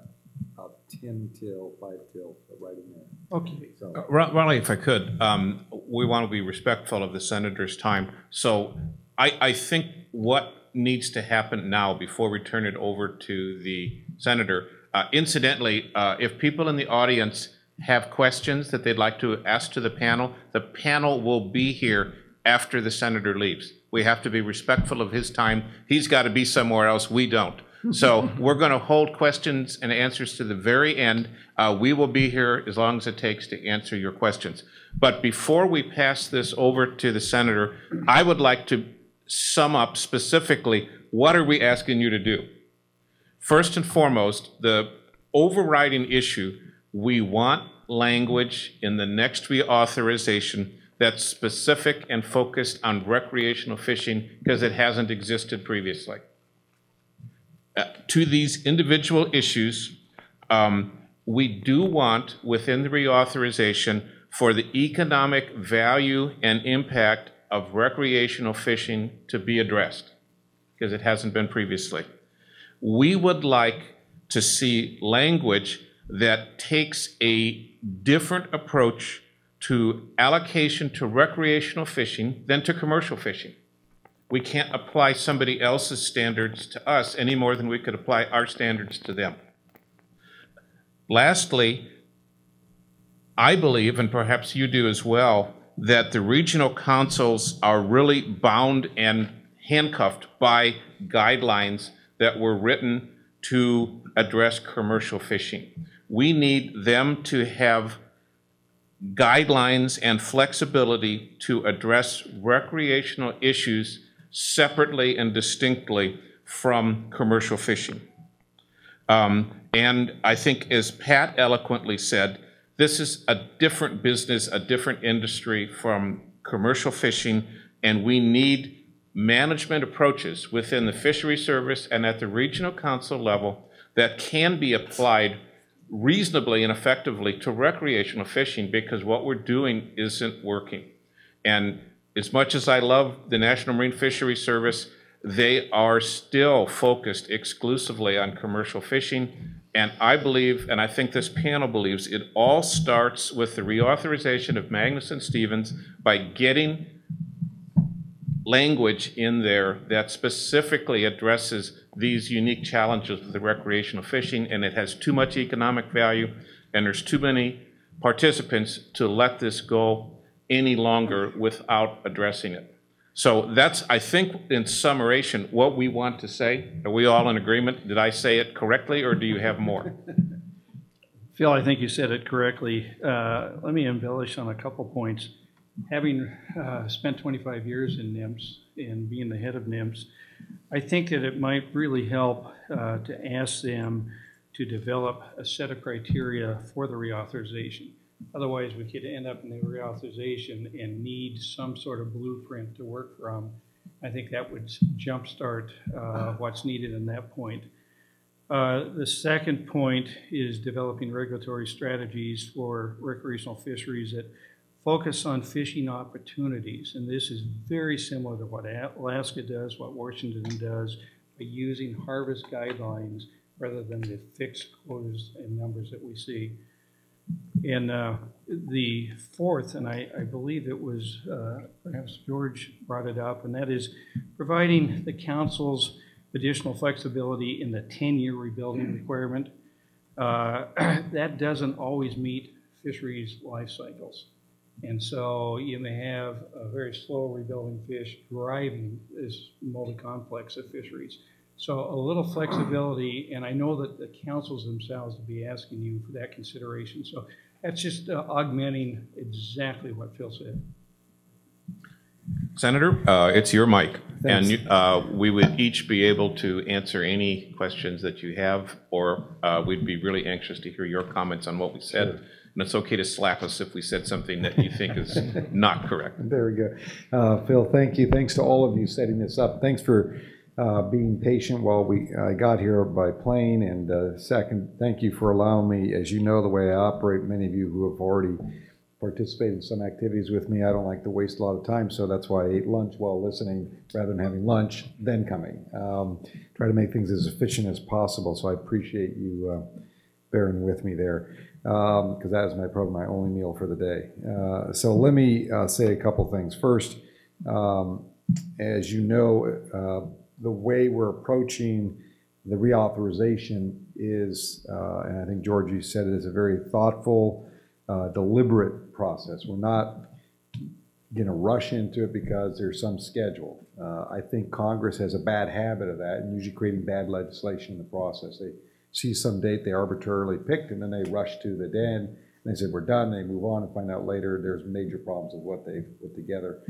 about ten till five till, right in there, Okay, so. Uh, Rollie, if I could, um, we want to be respectful of the senator's time. So I, I think what needs to happen now, before we turn it over to the senator, uh, incidentally, uh, if people in the audience have questions that they'd like to ask to the panel, the panel will be here after the senator leaves. We have to be respectful of his time. He's got to be somewhere else. We don't. So we're going to hold questions and answers to the very end. Uh, we will be here as long as it takes to answer your questions. But before we pass this over to the senator, I would like to sum up specifically what are we asking you to do? First and foremost, the overriding issue, we want language in the next reauthorization that's specific and focused on recreational fishing because it hasn't existed previously. Uh, To these individual issues, um, we do want within the reauthorization for the economic value and impact of recreational fishing to be addressed because it hasn't been previously we would like to see language that takes a different approach to allocation to recreational fishing than to commercial fishing. We can't apply somebody else's standards to us any more than we could apply our standards to them. Lastly, I believe, and perhaps you do as well, that the regional councils are really bound and handcuffed by guidelines that were written to address commercial fishing. We need them to have guidelines and flexibility to address recreational issues separately and distinctly from commercial fishing. Um, and I think, as Pat eloquently said, this is a different business, a different industry from commercial fishing, and we need management approaches within the fishery service and at the regional council level that can be applied reasonably and effectively to recreational fishing because what we're doing isn't working. And as much as I love the National Marine Fishery Service, they are still focused exclusively on commercial fishing And I believe, and I think this panel believes, it all starts with the reauthorization of Magnuson Stevens by getting language in there that specifically addresses these unique challenges with the recreational fishing, and it has too much economic value, and there's too many participants to let this go any longer without addressing it. So that's, I think, in summation, what we want to say. Are we all in agreement? Did I say it correctly, or do you have more? Phil, I think you said it correctly. Uh, Let me embellish on a couple points. Having uh, spent 25 years in NMFS and being the head of NMFS, I think that it might really help uh, to ask them to develop a set of criteria for the reauthorization. Otherwise, we could end up in the reauthorization and need some sort of blueprint to work from. I think that would jumpstart uh, what's needed in that point. Uh, The second point is developing regulatory strategies for recreational fisheries that focus on fishing opportunities. And this is very similar to what Alaska does, what Washington does, by using harvest guidelines rather than the fixed quotas and numbers that we see. And uh, the fourth, and I, I believe it was, uh, perhaps George brought it up, and that is providing the council's additional flexibility in the 10-year rebuilding requirement. Uh, That doesn't always meet fisheries life cycles. And so you may have a very slow rebuilding fish driving this multi-complex of fisheries. So a little flexibility, and I know that the councils themselves will be asking you for that consideration. So that's just uh, augmenting exactly what Phil said. Senator, uh, it's your mic. And Thanks. you- uh, we would each be able to answer any questions that you have, or uh, we'd be really anxious to hear your comments on what we said. And it's okay to slap us if we said something that you think is not correct. Very good. Uh, Phil, thank you. Thanks to all of you setting this up. Thanks for uh, being patient while we, I got here by plane. And uh, second, thank you for allowing me, as you know, the way I operate, many of you who have already participated in some activities with me, I don't like to waste a lot of time, so that's why I ate lunch while listening, rather than having lunch, then coming. Um, Try to make things as efficient as possible, so I appreciate you uh, bearing with me there because that is my probably my only meal for the day. Uh, so let me uh, say a couple things. First, um, as you know, uh, the way we're approaching the reauthorization is, uh, and I think Georgie said it, is a very thoughtful, uh, deliberate process. We're not going to rush into it because there's some schedule. Uh, I think Congress has a bad habit of that and usually creating bad legislation in the process. They see some date they arbitrarily picked and then they rush to the den and they say, we're done. They move on and find out later there's major problems with what they've put together.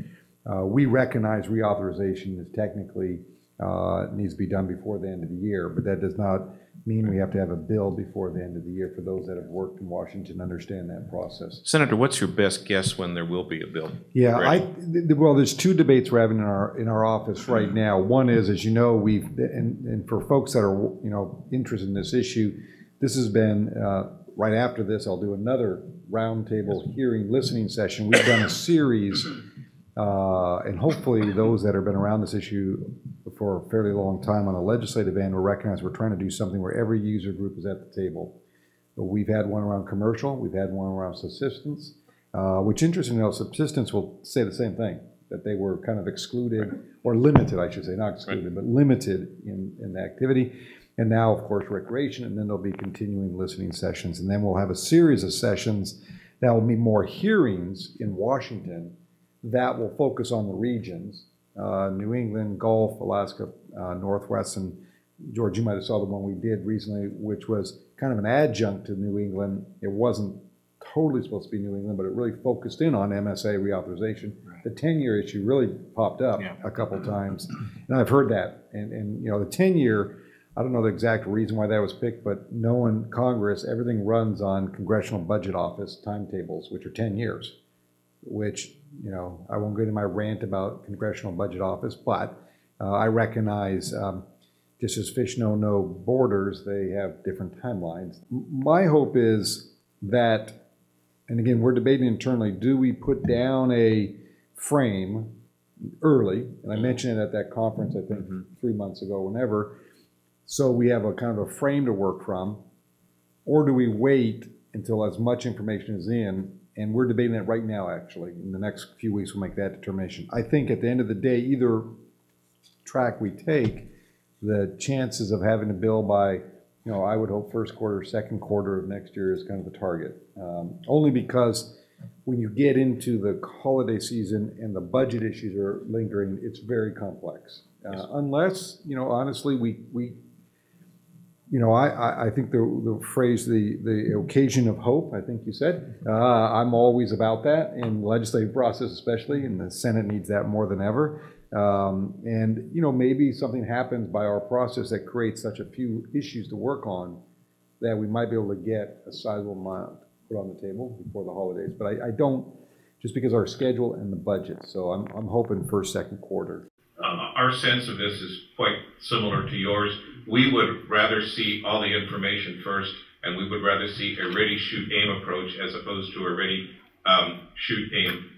Uh, we recognize reauthorization is technically uh, needs to be done before the end of the year, but that does not mean we have to have a bill before the end of the year. For those that have worked in Washington, understand that process. Senator, what's your best guess when there will be a bill? Yeah, I, Ready? th- well, there's two debates we're having in our, in our office right now. One is, as you know, we've, and, and for folks that are, you know, interested in this issue, this has been, uh, right after this, I'll do another roundtable hearing, listening session. We've done a series, uh, and hopefully those that have been around this issue for a fairly long time on the legislative end will recognize we're trying to do something where every user group is at the table. We've had one around commercial, we've had one around subsistence, uh, which interestingly, enough, subsistence will say the same thing, that they were kind of excluded, or limited, I should say, not excluded, but limited in, in the activity. And now, of course, recreation, and then there'll be continuing listening sessions. And then we'll have a series of sessions that will be more hearings in Washington that will focus on the regions, New England, Gulf, Alaska, uh, Northwest, and George, you might have saw the one we did recently, which was kind of an adjunct to New England. It wasn't totally supposed to be New England, but it really focused in on MSA reauthorization. The 10-year issue really popped up a couple times, and I've heard that. And, and, you know, the 10-year, I don't know the exact reason why that was picked, but knowing Congress, everything runs on Congressional Budget Office timetables, which are 10 years, which, you know, I won't go into my rant about Congressional Budget Office, but uh, I recognize um, just as fish know no borders, they have different timelines. My hope is that, and again, we're debating internally, do we put down a frame early? And I mentioned it at that conference, I think, three months ago, whenever. So we have a kind of a frame to work from. Or do we wait until as much information is in? And we're debating that right now, actually. In the next few weeks, we'll make that determination. I think at the end of the day, either track we take, the chances of having a bill by, you know, I would hope first quarter, second quarter of next year is kind of the target. Um, Only because when you get into the holiday season and the budget issues are lingering, it's very complex. Uh, Unless, you know, honestly, we, we, you know, I, I, think the, the phrase, the, the occasion of hope, I think you said, uh, I'm always about that in legislative process especially, and the Senate needs that more than ever. Um, and, you know, maybe something happens by our process that creates such a few issues to work on that we might be able to get a sizable amount put on the table before the holidays. But I, I don't, just because our schedule and the budget. So I'm, I'm hoping first, second quarter. Uh, Our sense of this is quite similar to yours. We would rather see all the information first, and we would rather see a ready, shoot, aim approach as opposed to a ready, um, shoot, aim.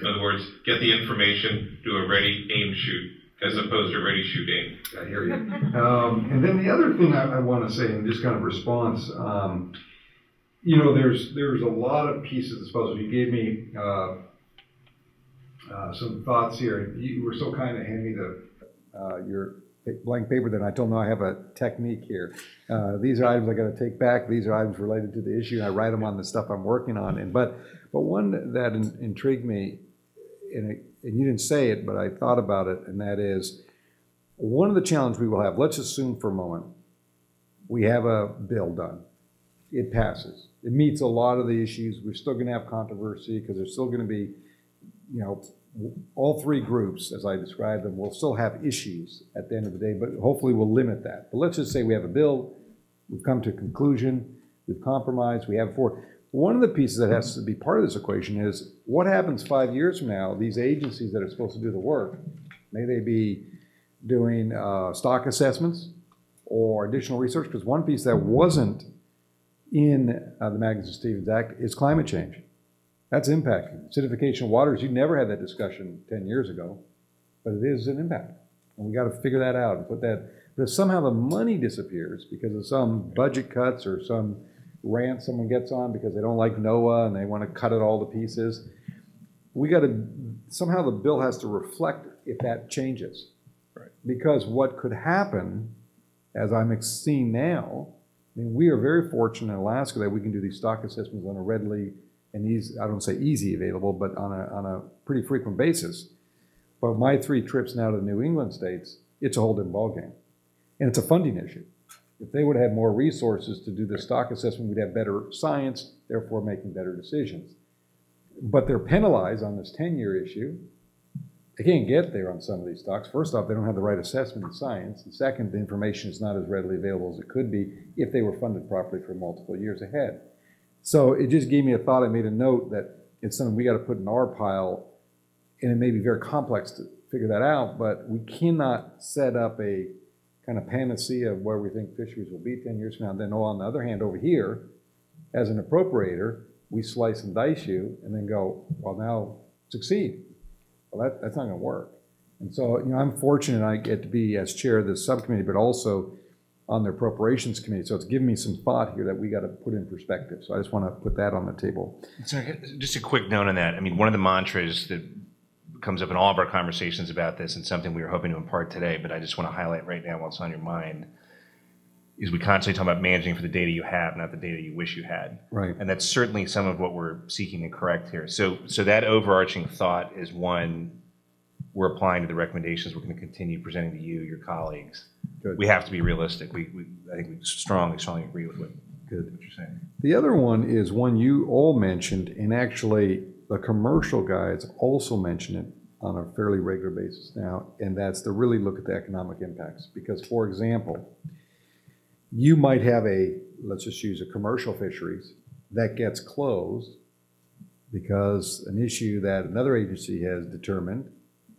In other words, get the information, do a ready, aim, shoot, as opposed to ready, shoot, aim. I hear you. Um, and then the other thing I, I want to say, in this kind of response, um, you know, there's there's a lot of pieces of this puzzle. You gave me uh, uh, some thoughts here. You were so kind to hand me the uh, your blank paper. Then I told them I have a technique here. Uh, these are items I got to take back. These are items related to the issue. I write them on the stuff I'm working on. And but but one that in, intrigued me, and, it, and you didn't say it, but I thought about it, and that is one of the challenges we will have. Let's assume for a moment we have a bill done. It passes. It meets a lot of the issues. We're still going to have controversy because there's still going to be, you know, all three groups, as I described them, will still have issues at the end of the day, but hopefully we'll limit that. But let's just say we have a bill, we've come to a conclusion, we've compromised, we have four. One of the pieces that has to be part of this equation is what happens five years from now, these agencies that are supposed to do the work, may they be doing uh, stock assessments or additional research? Because one piece that wasn't in uh, the Magnuson-Stevens Act is climate change. That's impacting. Acidification of waters, you never had that discussion 10 years ago, but it is an impact. And we got to figure that out and put that. But if somehow the money disappears because of some budget cuts or some rant someone gets on because they don't like NOAA and they want to cut it all to pieces, we got to, somehow the bill has to reflect if that changes. Right. Because what could happen, as I'm seeing now, I mean, we are very fortunate in Alaska that we can do these stock assessments on a readily and easy, I don't say easy available, but on a, on a pretty frequent basis. But my three trips now to the New England states, it's a whole different ballgame. And it's a funding issue. If they would have more resources to do the stock assessment, we'd have better science, therefore making better decisions. But they're penalized on this 10-year issue. They can't get there on some of these stocks. First off, they don't have the right assessment in science. And second, the information is not as readily available as it could be if they were funded properly for multiple years ahead. So it just gave me a thought. I made a note that it's something we got to put in our pile, and it may be very complex to figure that out, but we cannot set up a kind of panacea of where we think fisheries will be 10 years from now. Then, oh, on the other hand, over here, as an appropriator, we slice and dice you and then go, well, now succeed. Well, that, that's not going to work. And so, you know, I'm fortunate I get to be as chair of this subcommittee, but also on their appropriations committee. So it's given me some thought here that we got to put in perspective. So I just want to put that on the table. So just a quick note on that. I mean, one of the mantras that comes up in all of our conversations about this and something we were hoping to impart today, but I just want to highlight right now what's on your mind, is we constantly talk about managing for the data you have, not the data you wish you had. Right. And that's certainly some of what we're seeking to correct here. So, so that overarching thought is one we're applying to the recommendations we're going to continue presenting to you, your colleagues. Good. We have to be realistic. We, we I think we strongly, strongly agree with what, Good. what you're saying. The other one is one you all mentioned, and actually the commercial guys also mention it on a fairly regular basis now, and that's to really look at the economic impacts. Because, for example, you might have a, let's just use a commercial fisheries that gets closed because an issue that another agency has determined,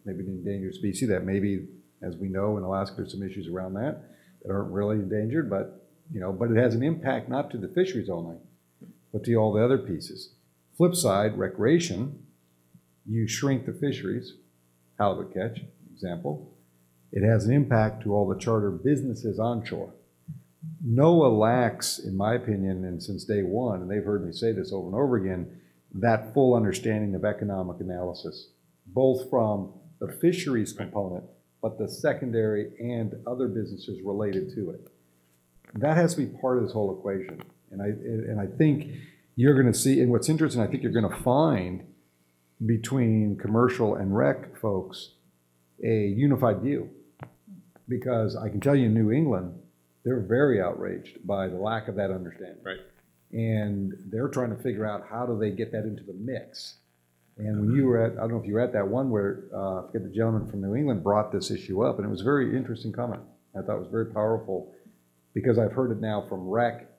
maybe an endangered species, that maybe, as we know in Alaska, there's some issues around that that aren't really endangered, but you know, but it has an impact not to the fisheries only, but to all the other pieces. Flip side, recreation, you shrink the fisheries, halibut catch, example. It has an impact to all the charter businesses onshore. NOAA lacks, in my opinion, and since day one, and they've heard me say this over and over again, that full understanding of economic analysis, both from the fisheries component, but the secondary and other businesses related to it. That has to be part of this whole equation. And I, and I think you're going to see, and what's interesting, I think you're going to find between commercial and rec folks a unified view. Because I can tell you in New England, they're very outraged by the lack of that understanding. Right. And they're trying to figure out how do they get that into the mix. And when you were at, I don't know if you were at that one where, uh, I forget the gentleman from New England brought this issue up, and it was a very interesting comment. I thought it was very powerful because I've heard it now from rec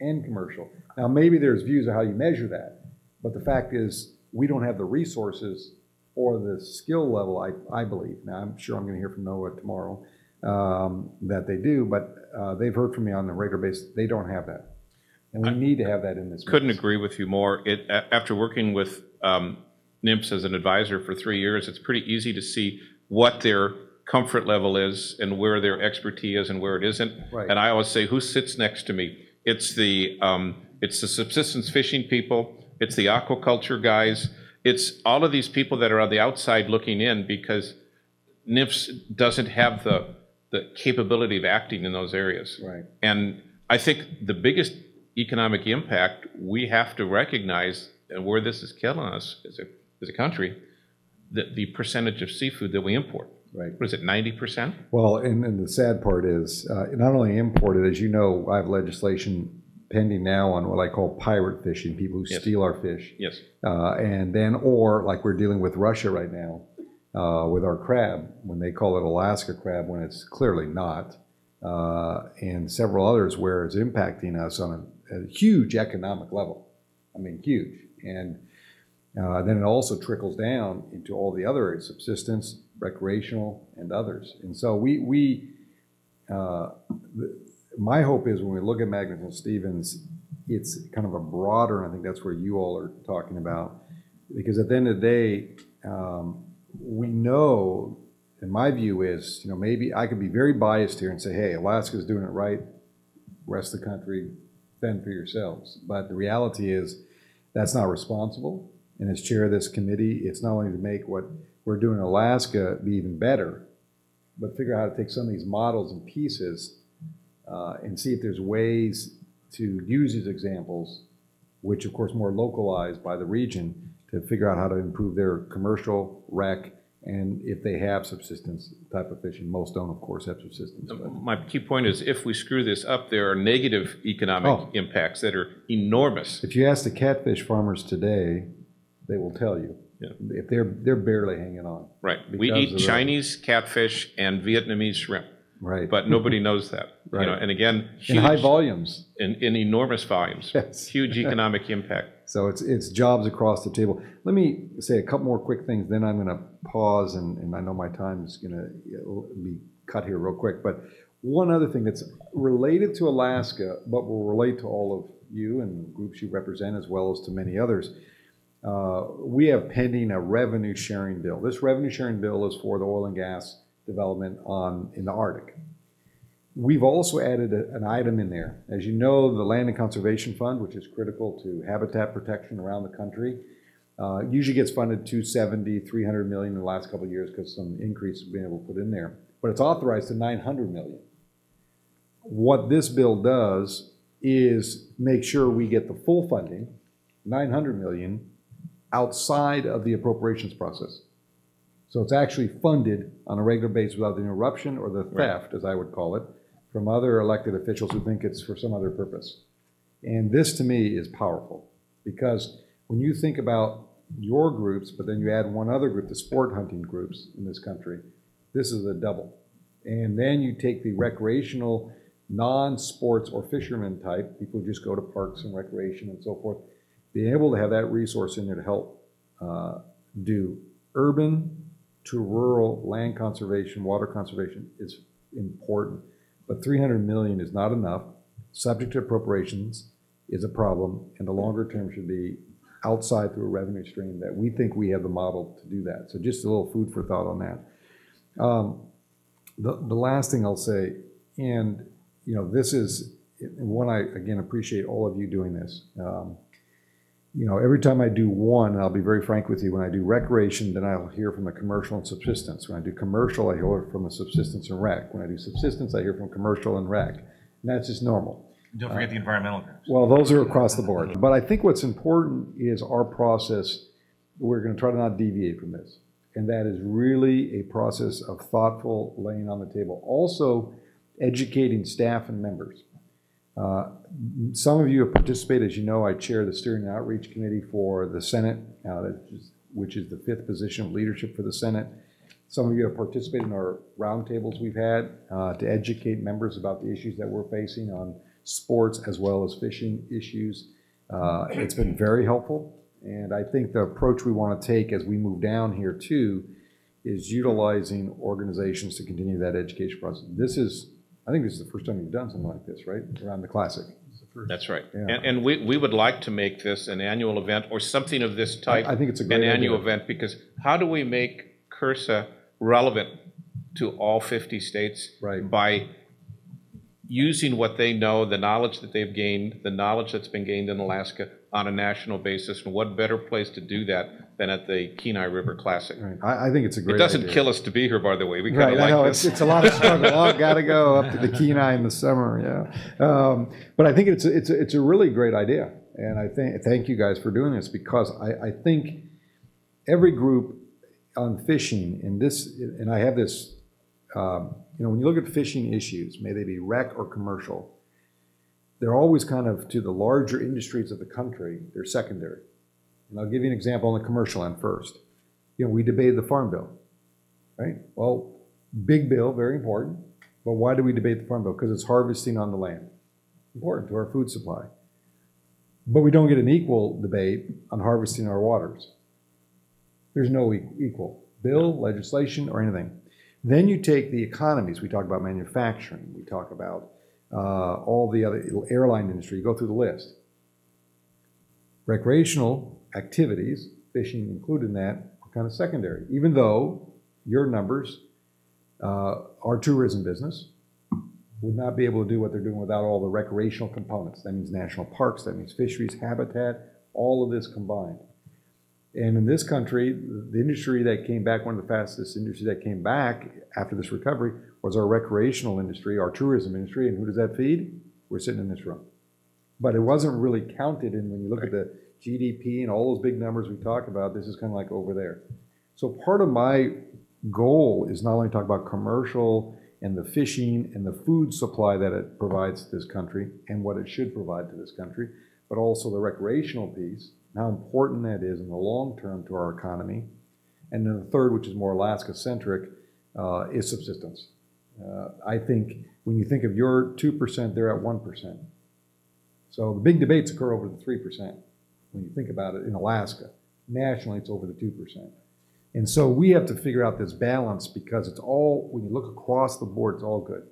and commercial. Now, maybe there's views of how you measure that, but the fact is, we don't have the resources or the skill level, I, I believe. Now, I'm sure I'm gonna hear from NOAA tomorrow, um, that they do, but, uh, they've heard from me on the regular basis, they don't have that. And we need to have that in this. Couldn't mix. agree with you more. It, after working with um, NMFS as an advisor for three years, it's pretty easy to see what their comfort level is and where their expertise is and where it isn't. Right. And I always say, who sits next to me? It's the, um, it's the subsistence fishing people, it's the aquaculture guys, it's all of these people that are on the outside looking in because NMFS doesn't have the, the capability of acting in those areas. Right. And I think the biggest economic impact, we have to recognize, and where this is killing us as a, as a country, the, the percentage of seafood that we import. Right. What is it, ninety percent? Well, and, and the sad part is, uh, not only imported, as you know, I have legislation pending now on what I call pirate fishing, people who Yes. steal our fish. Yes. Uh, and then, or like we're dealing with Russia right now, uh, with our crab, when they call it Alaska crab, when it's clearly not. Uh, and several others where it's impacting us on a, a huge economic level. I mean, huge. And uh, then it also trickles down into all the other areas, subsistence, recreational, and others. And so we, we uh, the- my hope is when we look at Magnuson Stevens, it's kind of a broader, and I think that's where you all are talking about, because at the end of the day, um, we know, and my view is, you know, maybe I could be very biased here and say, hey, Alaska's doing it right, rest of the country, fend for yourselves. But the reality is, that's not responsible. And as chair of this committee, it's not only to make what we're doing in Alaska be even better, but figure out how to take some of these models and pieces uh, and see if there's ways to use these examples, which of course more localized by the region, to figure out how to improve their commercial rec and if they have subsistence type of fishing. Most don't, of course, have subsistence. but- My key point is if we screw this up, there are negative Oh. economic impacts that are enormous. If you ask the catfish farmers today, they will tell you. Yeah. If they're, they're barely hanging on. Right. We eat Chinese catfish and Vietnamese shrimp, Right. but nobody knows that. You know, Right. and again, In high volumes. in, in enormous volumes, Yes. huge economic impact. So it's, it's jobs across the table. Let me say a couple more quick things, then I'm going to pause, and, and I know my time is going to be cut here real quick. But one other thing that's related to Alaska, but will relate to all of you and groups you represent, as well as to many others. Uh, we have pending a revenue sharing bill. This revenue sharing bill is for the oil and gas development on, in the Arctic. We've also added a- an item in there. As you know, the Land and Conservation Fund, which is critical to habitat protection around the country, uh, usually gets funded 270, 300 million in the last couple of years because some increase has been able to put in there. But it's authorized to 900 million. What this bill does is make sure we get the full funding, 900 million, outside of the appropriations process. So it's actually funded on a regular basis without the interruption or the theft, as I would call it, from other elected officials who think it's for some other purpose. And this, to me, is powerful, because when you think about your groups, but then you add one other group, the sport hunting groups in this country, this is a double. And then you take the recreational, non-sports or fisherman type, people who just go to parks and recreation and so forth, being able to have that resource in there to help uh, do urban to rural land conservation, water conservation is important. But 300 million is not enough. Subject to appropriations is a problem, and the longer term should be outside through a revenue stream that we think we have the model to do that. So just a little food for thought on that. Um, the, the last thing I'll say, and you know, this is, one, I, again, appreciate all of you doing this. Um, You know, every time I do one, I'll be very frank with you, when I do recreation, then I'll hear from the commercial and subsistence. When I do commercial, I hear from the subsistence and rec. When I do subsistence, I hear from commercial and rec. And that's just normal. Don't forget the environmental groups. Well, those are across the board. But I think what's important is our process, we're going to try to not deviate from this. And that is really a process of thoughtful laying on the table. Also, educating staff and members. Uh, Some of you have participated, as you know, I chair the steering and outreach committee for the Senate, uh, which is the fifth position of leadership for the Senate. Some of you have participated in our roundtables we've had uh, to educate members about the issues that we're facing on sports as well as fishing issues. Uh, It's been very helpful, and I think the approach we want to take as we move down here too is utilizing organizations to continue that education process. This is, I think this is the first time you've done something like this, right? Around the Classic. That's right. Yeah. And, and we, we would like to make this an annual event or something of this type. I think it's a An great annual event, because how do we make KRSA relevant to all 50 states? Right. By using what they know, the knowledge that they've gained, the knowledge that's been gained in Alaska on a national basis. And what better place to do that than at the Kenai River Classic? Right. I, I think it's a great It doesn't idea. kill us to be here, by the way. We kind Right, of I know, like it's, this. it's a lot of struggle. Oh, gotta go up to the Kenai in the summer, yeah. Um, But I think it's, a- it's, a- it's a really great idea. And I think, thank you guys for doing this because I, I think every group on fishing and this, and I have this, um, you know, when you look at fishing issues, may they be rec or commercial, they're always kind of to the larger industries of the country, they're secondary. And I'll give you an example on the commercial end first. You know, we debated the farm bill, right? Well, big bill, very important. But why do we debate the farm bill? Because it's harvesting on the land. Important to our food supply. But we don't get an equal debate on harvesting our waters. There's no equal bill, legislation, or anything. Then you take the economies. We talk about manufacturing. We talk about uh, all the other airline industry. You go through the list. Recreational activities, fishing included in that, are kind of secondary. Even though your numbers uh, our tourism business would not be able to do what they're doing without all the recreational components. That means national parks, that means fisheries, habitat, all of this combined. And in this country, the industry that came back, one of the fastest industries that came back after this recovery was our recreational industry, our tourism industry. And who does that feed? We're sitting in this room. But it wasn't really counted in when you look at the GDP and all those big numbers we talk about, this is kind of like over there. So part of my goal is not only to talk about commercial and the fishing and the food supply that it provides to this country and what it should provide to this country, but also the recreational piece, how important that is in the long term to our economy. And then the third, which is more Alaska-centric, uh, is subsistence. Uh, I think when you think of your 2%, they're at 1%. So the big debates occur over the 3% when you think about it in Alaska. Nationally, it's over the 2%. And so we have to figure out this balance because it's all, when you look across the board, it's all good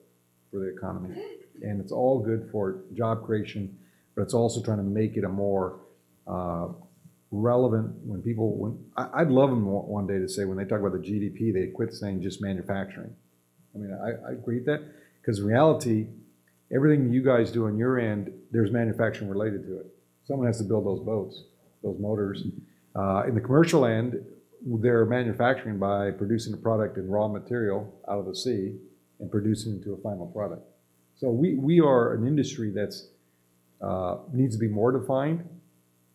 for the economy. And it's all good for job creation, but it's also trying to make it a more uh, relevant when people, when, I, I'd love them one day to say, when they talk about the GDP, they quit saying just manufacturing. I mean, I, I agree with that, because in reality, everything you guys do on your end, there's manufacturing related to it. Someone has to build those boats, those motors. Uh, in the commercial end, they're manufacturing by producing a product in raw material out of the sea and producing it into a final product. So we, we are an industry that's, uh, needs to be more defined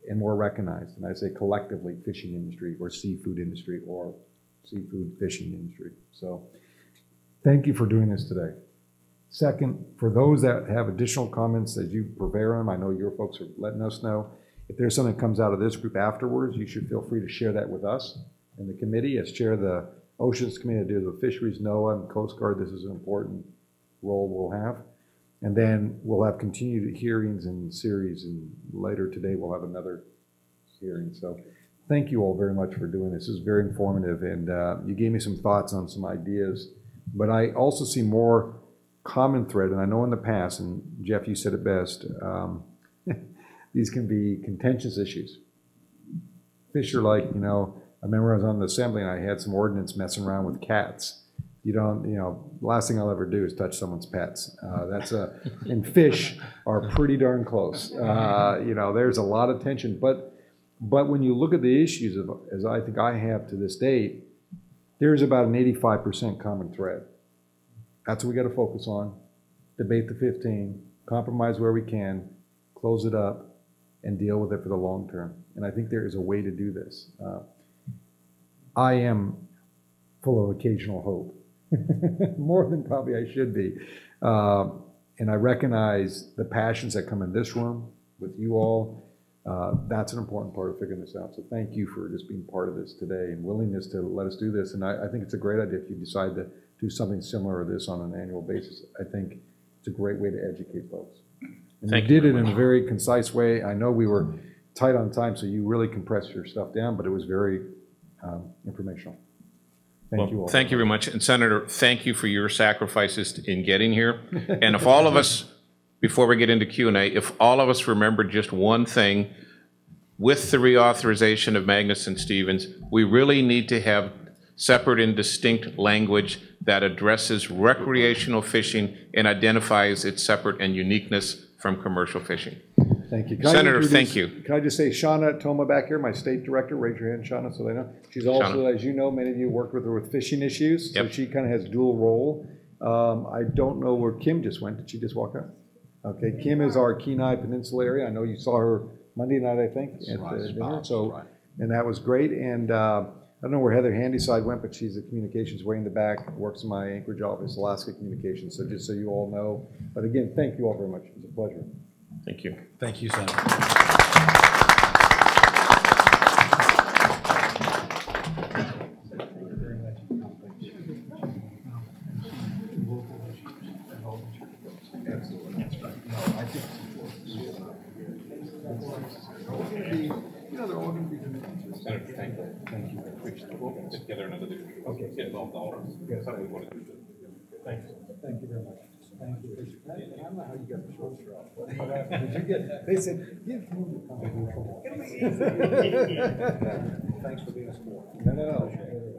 and more recognized. And I say collectively fishing industry or seafood industry or seafood fishing industry. So thank you for doing this today. Second, for those that have additional comments as you prepare them, I know your folks are letting us know. If there's something that comes out of this group afterwards, you should feel free to share that with us and the committee. As chair of the Oceans Committee, do the Fisheries, NOAA, and Coast Guard. This is an important role we'll have. And then we'll have continued hearings and series, and later today we'll have another hearing. So thank you all very much for doing this. This is very informative, and uh, you gave me some thoughts on some ideas. But I also see more common thread, and I know in the past, and Jeff, you said it best, um, these can be contentious issues. Fish are like, you know, I remember I was on the assembly and I had some ordinance messing around with cats. You don't, you know, last thing I'll ever do is touch someone's pets. Uh, that's a, and fish are pretty darn close. Uh, you know, there's a lot of tension, but, but when you look at the issues of, as I think I have to this date, there's about an eighty-five percent common thread. That's what we gotta focus on. Debate the fifteen, compromise where we can, close it up, and deal with it for the long term. And I think there is a way to do this. Uh, I am full of occasional hope, more than probably I should be. Um, and I recognize the passions that come in this room with you all. Uh, that's an important part of figuring this out. So thank you for just being part of this today and willingness to let us do this. And I, I think it's a great idea if you decide to do something similar to this on an annual basis. I think it's a great way to educate folks. And Thank you you did it in a very concise way. I know we were tight on time, so you really compressed your stuff down, but it was very um, informational. Thank you all. Thank you very much. And Senator, thank you for your sacrifices in getting here. And if all of us, before we get into Q and A, if all of us remember just one thing, with the reauthorization of Magnuson Stevens, we really need to have separate and distinct language that addresses recreational fishing and identifies its separate and uniqueness from commercial fishing. Thank you. Can Senator, thank you. Can I just say Shauna Toma back here, my state director, raise your hand, Shauna, so they know. She's also, as you know, many of you worked with her with fishing issues, so Yep. she kind of has dual role. Um, I don't know where Kim just went. Did she just walk out? Okay, Kim is our Kenai Peninsula area. I know you saw her Monday night, I think, at right, the dinner, right, so, right. and that was great. And, uh, I don't know where Heather Handyside went, but she's the communications way in the back, works in my Anchorage office, Alaska Communications, so just so you all know. But again, thank you all very much. It was a pleasure. Thank you. Thank you, Senator. Senator, thank you. Thank you. It. We'll get together another day. Okay. Get involved all of us. Something we want to do. Thanks. Thank you very much. Thank you. I don't know how you got the short uh, straw. Did you get, they said, give him the contribution. Thanks for being a sport. No, no, no.